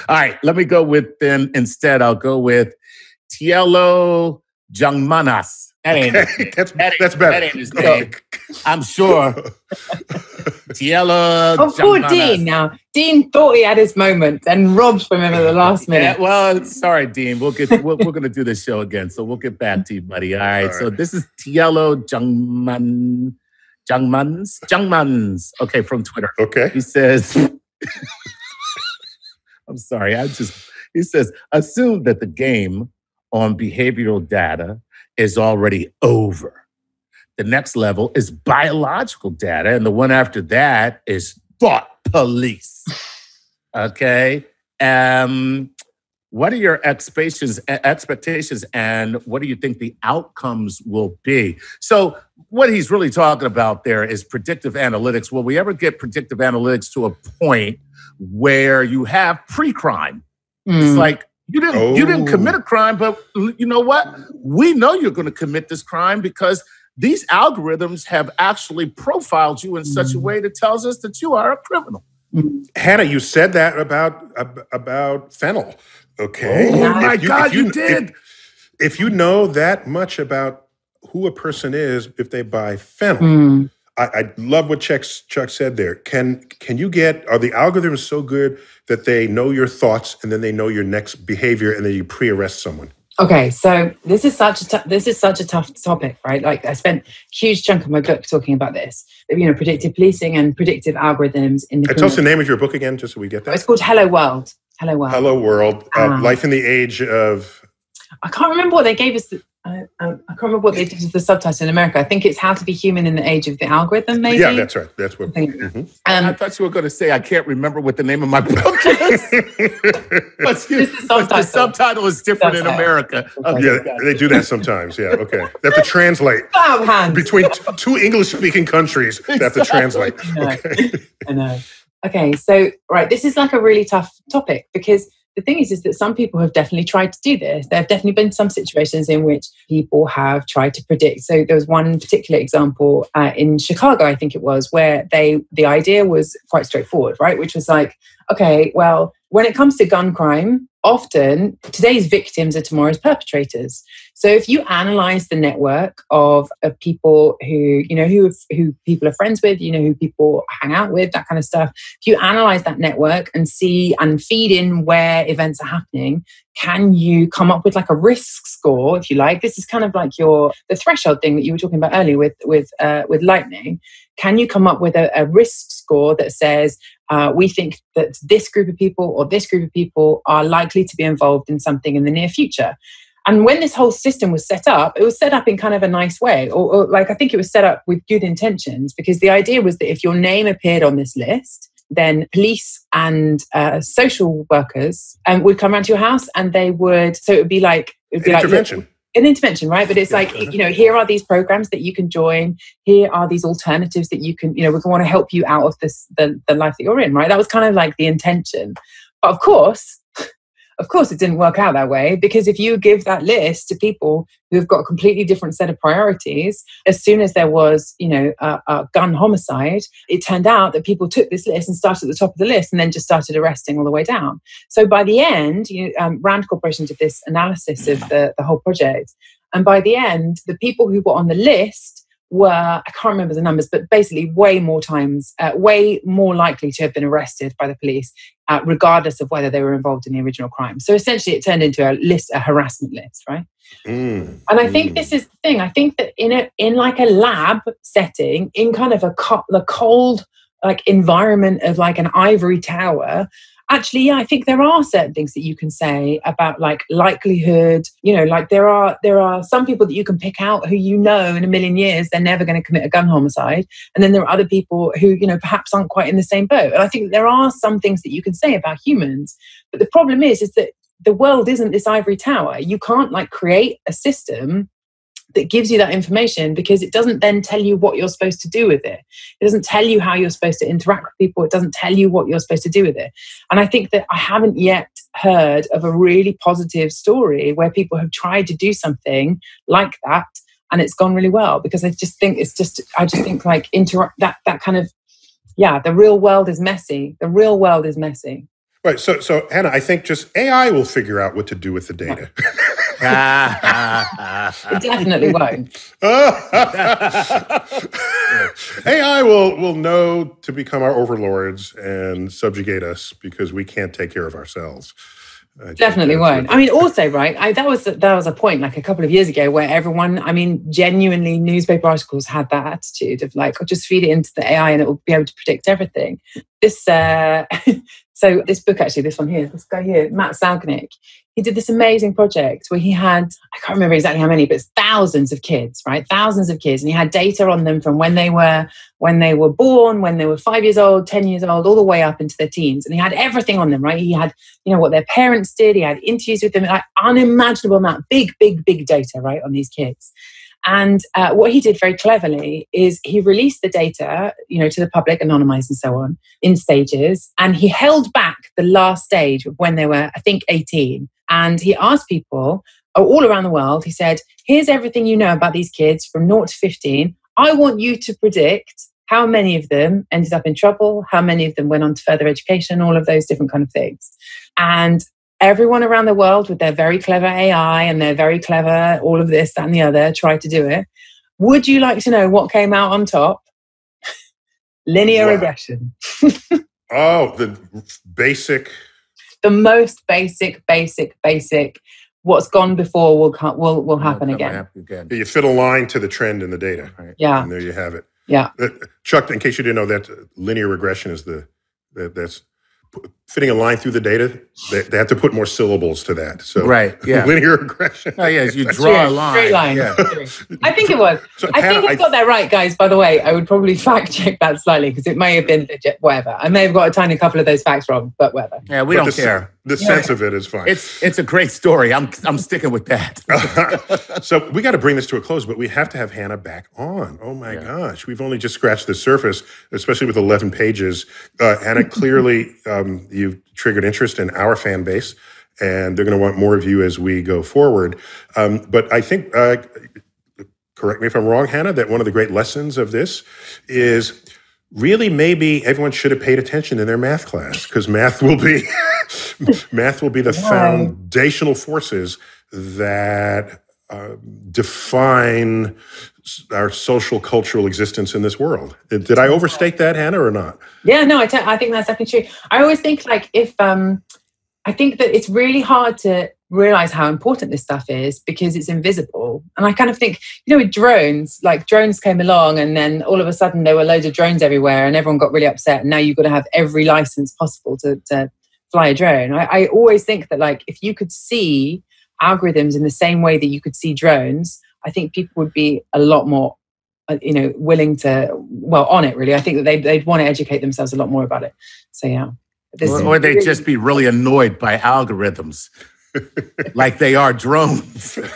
All right, let me go with then instead, I'll go with Tielo Jangmanas. That ain't it. Okay, that's That ain't- that's better. that ain't his name. I'm sure. Tielo Oh, poor Jangmanas. Dean now. Dean thought he had his moment and robbed from him at the last Yeah, minute. well, sorry, Dean. We'll get we're, we're going to do this show again, so we'll get back to you, buddy. All right. All So this is Tielo Jungman, Jungmans, Jungmans. Okay, from Twitter. Okay. He says, "I'm sorry. I just." He says, "Assume that the game on behavioral data is already over. The next level is biological data. And the one after that is thought police. Okay. Um, what are your expectations expectations and what do you think the outcomes will be so what he's really talking about there is predictive analytics will we ever get predictive analytics to a point where you have pre-crime mm. it's like you didn't oh. you didn't commit a crime but you know what we know you're going to commit this crime because these algorithms have actually profiled you in such a hmm. way that tells us that you are a criminal Hannah, you said that about about fennel. Okay. Oh my you, God, you, you, did. If, if, you know that much about who a person is, if they buy fennel, mm. I, I, love what Chuck, Chuck said there. Can can you get are the algorithms so good that they know your thoughts and then they know your next behavior and then you pre-arrest someone? Okay, so this is such a t- this is such a tough topic, right? Like I spent a huge chunk of my book talking about this. You know, predictive policing and predictive algorithms in the. tell us the name of your book again, just so we get that. It's called Hello World. Hello World. Hello World. Uh, um, Life in the Age of. I can't remember what they gave us. The, I, I, can't remember what they did as the subtitle in America. I think it's How to Be Human in the Age of the Algorithm, maybe. Yeah, that's right. That's what. I, mm-hmm. um, I thought you were going to say I can't remember what the name of my book is. but, you, the, subtitle. the subtitle is different subtitle. in America. Okay. Yeah, they do that sometimes. Yeah, okay. They have to translate between t- two English-speaking countries. They have to translate. I know. Okay. I know. Okay, so right, this is like a really tough topic because the thing is is that some people have definitely tried to do this. There have definitely been some situations in which people have tried to predict. So there was one particular example uh, in chicago i think it was where they the idea was quite straightforward right? Which was like okay well when it comes to gun crime often today's victims are tomorrow's perpetrators so if you analyze the network of, of people who you know who who people are friends with you know who people hang out with that kind of stuff if you analyze that network and see and feed in where events are happening can you come up with like a risk score if you like? This is kind of like your the threshold thing that you were talking about earlier with with uh, with lightning. Can you come up with a, a risk score that says uh, we think that this group of people or this group of people are likely to be involved in something in the near future and when this whole system was set up, it was set up in kind of a nice way, or, or, like I think it was set up with good intentions, because the idea was that if your name appeared on this list, then police and uh, social workers um, would come around to your house, and they would. So it would be like it would be intervention. like an intervention, right? But it's yeah. like, you know, here are these programs that you can join. Here are these alternatives that you can, you know, we can want to help you out of this, the, the life that you're in, right? That was kind of like the intention. But of course, of course, it didn't work out that way because if you give that list to people who've got a completely different set of priorities, as soon as there was, you know, a, a, gun homicide, it turned out that people took this list and started at the top of the list and then just started arresting all the way down. So by the end, you, um, Rand Corporation did this analysis of the, the whole project. And by the end, the people who were on the list were I can't remember the numbers, but basically way more times, uh, way more likely to have been arrested by the police, uh, regardless of whether they were involved in the original crime. So essentially, it turned into a list, a harassment list, right? Mm, and I think mm. this is the thing. I think that in a in like a lab setting, in kind of a co- the cold like environment of like an ivory tower actually yeah i think there are certain things that you can say about like likelihood you know like there are there are some people that you can pick out who you know in a million years they're never going to commit a gun homicide and then there are other people who you know perhaps aren't quite in the same boat. And i think there are some things that you can say about humans but the problem is is that the world isn't this ivory tower. You can't like create a system that gives you that information because it doesn't then tell you what you're supposed to do with it. It doesn't tell you how you're supposed to interact with people. It doesn't tell you what you're supposed to do with it. And I think that I haven't yet heard of a really positive story where people have tried to do something like that and it's gone really well because I just think it's just I just think like interact that that kind of yeah, the real world is messy. The real world is messy. Right. So, so Hannah, I think just AI will figure out what to do with the data. it definitely won't. AI will will know to become our overlords and subjugate us because we can't take care of ourselves. I definitely won't. I mean, also, right? I, that was that was a point like a couple of years ago where everyone, I mean, genuinely, newspaper articles had that attitude of like, oh, just feed it into the AI and it will be able to predict everything. This uh, So this book, actually, this one here, this guy here, Matt Salganik, he did this amazing project where he had, I can't remember exactly how many, but thousands of kids, right? Thousands of kids. And he had data on them from when they were when they were born, when they were five years old, 10 years old, all the way up into their teens. And he had everything on them, right? He had, you know, what their parents did, he had interviews with them, like unimaginable amount, big, big, big data, right, on these kids. And uh, what he did very cleverly is he released the data, you know, to the public, anonymized and so on, in stages, and he held back the last stage of when they were, I think, 18. And he asked people uh, all around the world. He said, "Here's everything you know about these kids from 0 to 15. I want you to predict." How many of them ended up in trouble? How many of them went on to further education? All of those different kind of things. And everyone around the world with their very clever AI and their very clever all of this, that, and the other tried to do it. Would you like to know what came out on top? Linear wow. regression. oh, the basic. The most basic, basic, basic. What's gone before will come, will will happen again. again. You fit a line to the trend in the data. Right. Yeah, and there you have it. Yeah, uh, Chuck. In case you didn't know that, linear regression is the that, that's fitting a line through the data, they, they, have to put more syllables to that. So right, yeah, linear regression. Oh yes, you draw a line. Straight line. Yeah. I think it was. So, I Hannah, think I got that right, guys. By the way, I would probably fact check that slightly because it may have been legit. Whatever, I may have got a tiny couple of those facts wrong, but whatever. Yeah, we but don't the, care. The yeah. sense of it is fine. It's it's a great story. I'm I'm sticking with that. so we got to bring this to a close, but we have to have Hannah back on. Oh my yeah. gosh, we've only just scratched the surface, especially with 11 pages. Uh, Hannah, clearly um, you've triggered interest in our fan base, and they're going to want more of you as we go forward. Um, but I think, uh, correct me if I'm wrong, Hannah, that one of the great lessons of this is really maybe everyone should have paid attention in their math class because math will be math will be the foundational forces that uh, define our social cultural existence in this world. Did, did I overstate that, Hannah, or not? Yeah, no, I, t- I think that's definitely true. I always think like if um, I think that it's really hard to realize how important this stuff is because it's invisible. And I kind of think, you know, with drones, like drones came along and then all of a sudden there were loads of drones everywhere and everyone got really upset. And now you've got to have every license possible to, to fly a drone. I, I always think that like if you could see algorithms in the same way that you could see drones, I think people would be a lot more, uh, you know, willing to, well, on it really. I think that they'd, they'd want to educate themselves a lot more about it. So, yeah. Or, or they'd just be really annoyed by algorithms like they are drones.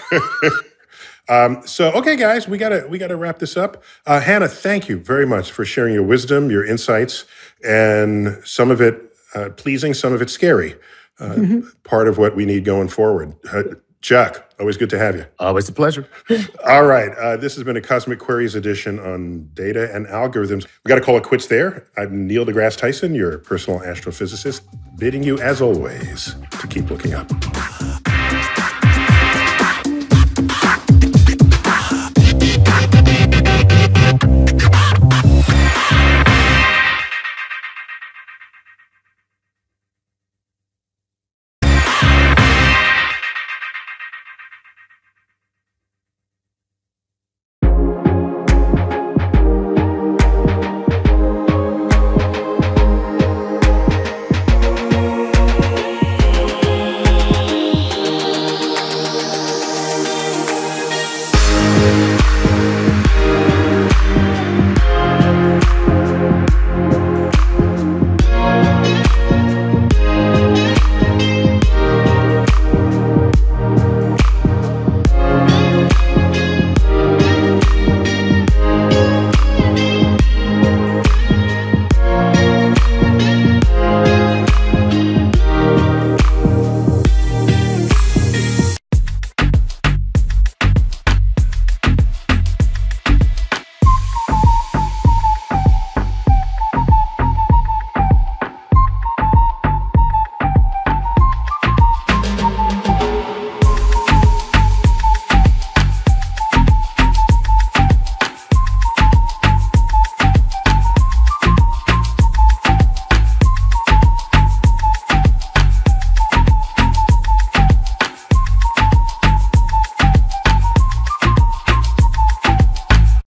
Um, so, okay, guys, we gotta we gotta wrap this up. Uh, Hannah, thank you very much for sharing your wisdom, your insights, and some of it uh, pleasing, some of it scary. Uh, mm-hmm. Part of what we need going forward. Chuck, always good to have you. Always a pleasure. All right. Uh, this has been a Cosmic Queries edition on data and algorithms. We got to call it quits there. I'm Neil deGrasse Tyson, your personal astrophysicist, bidding you, as always, to keep looking up.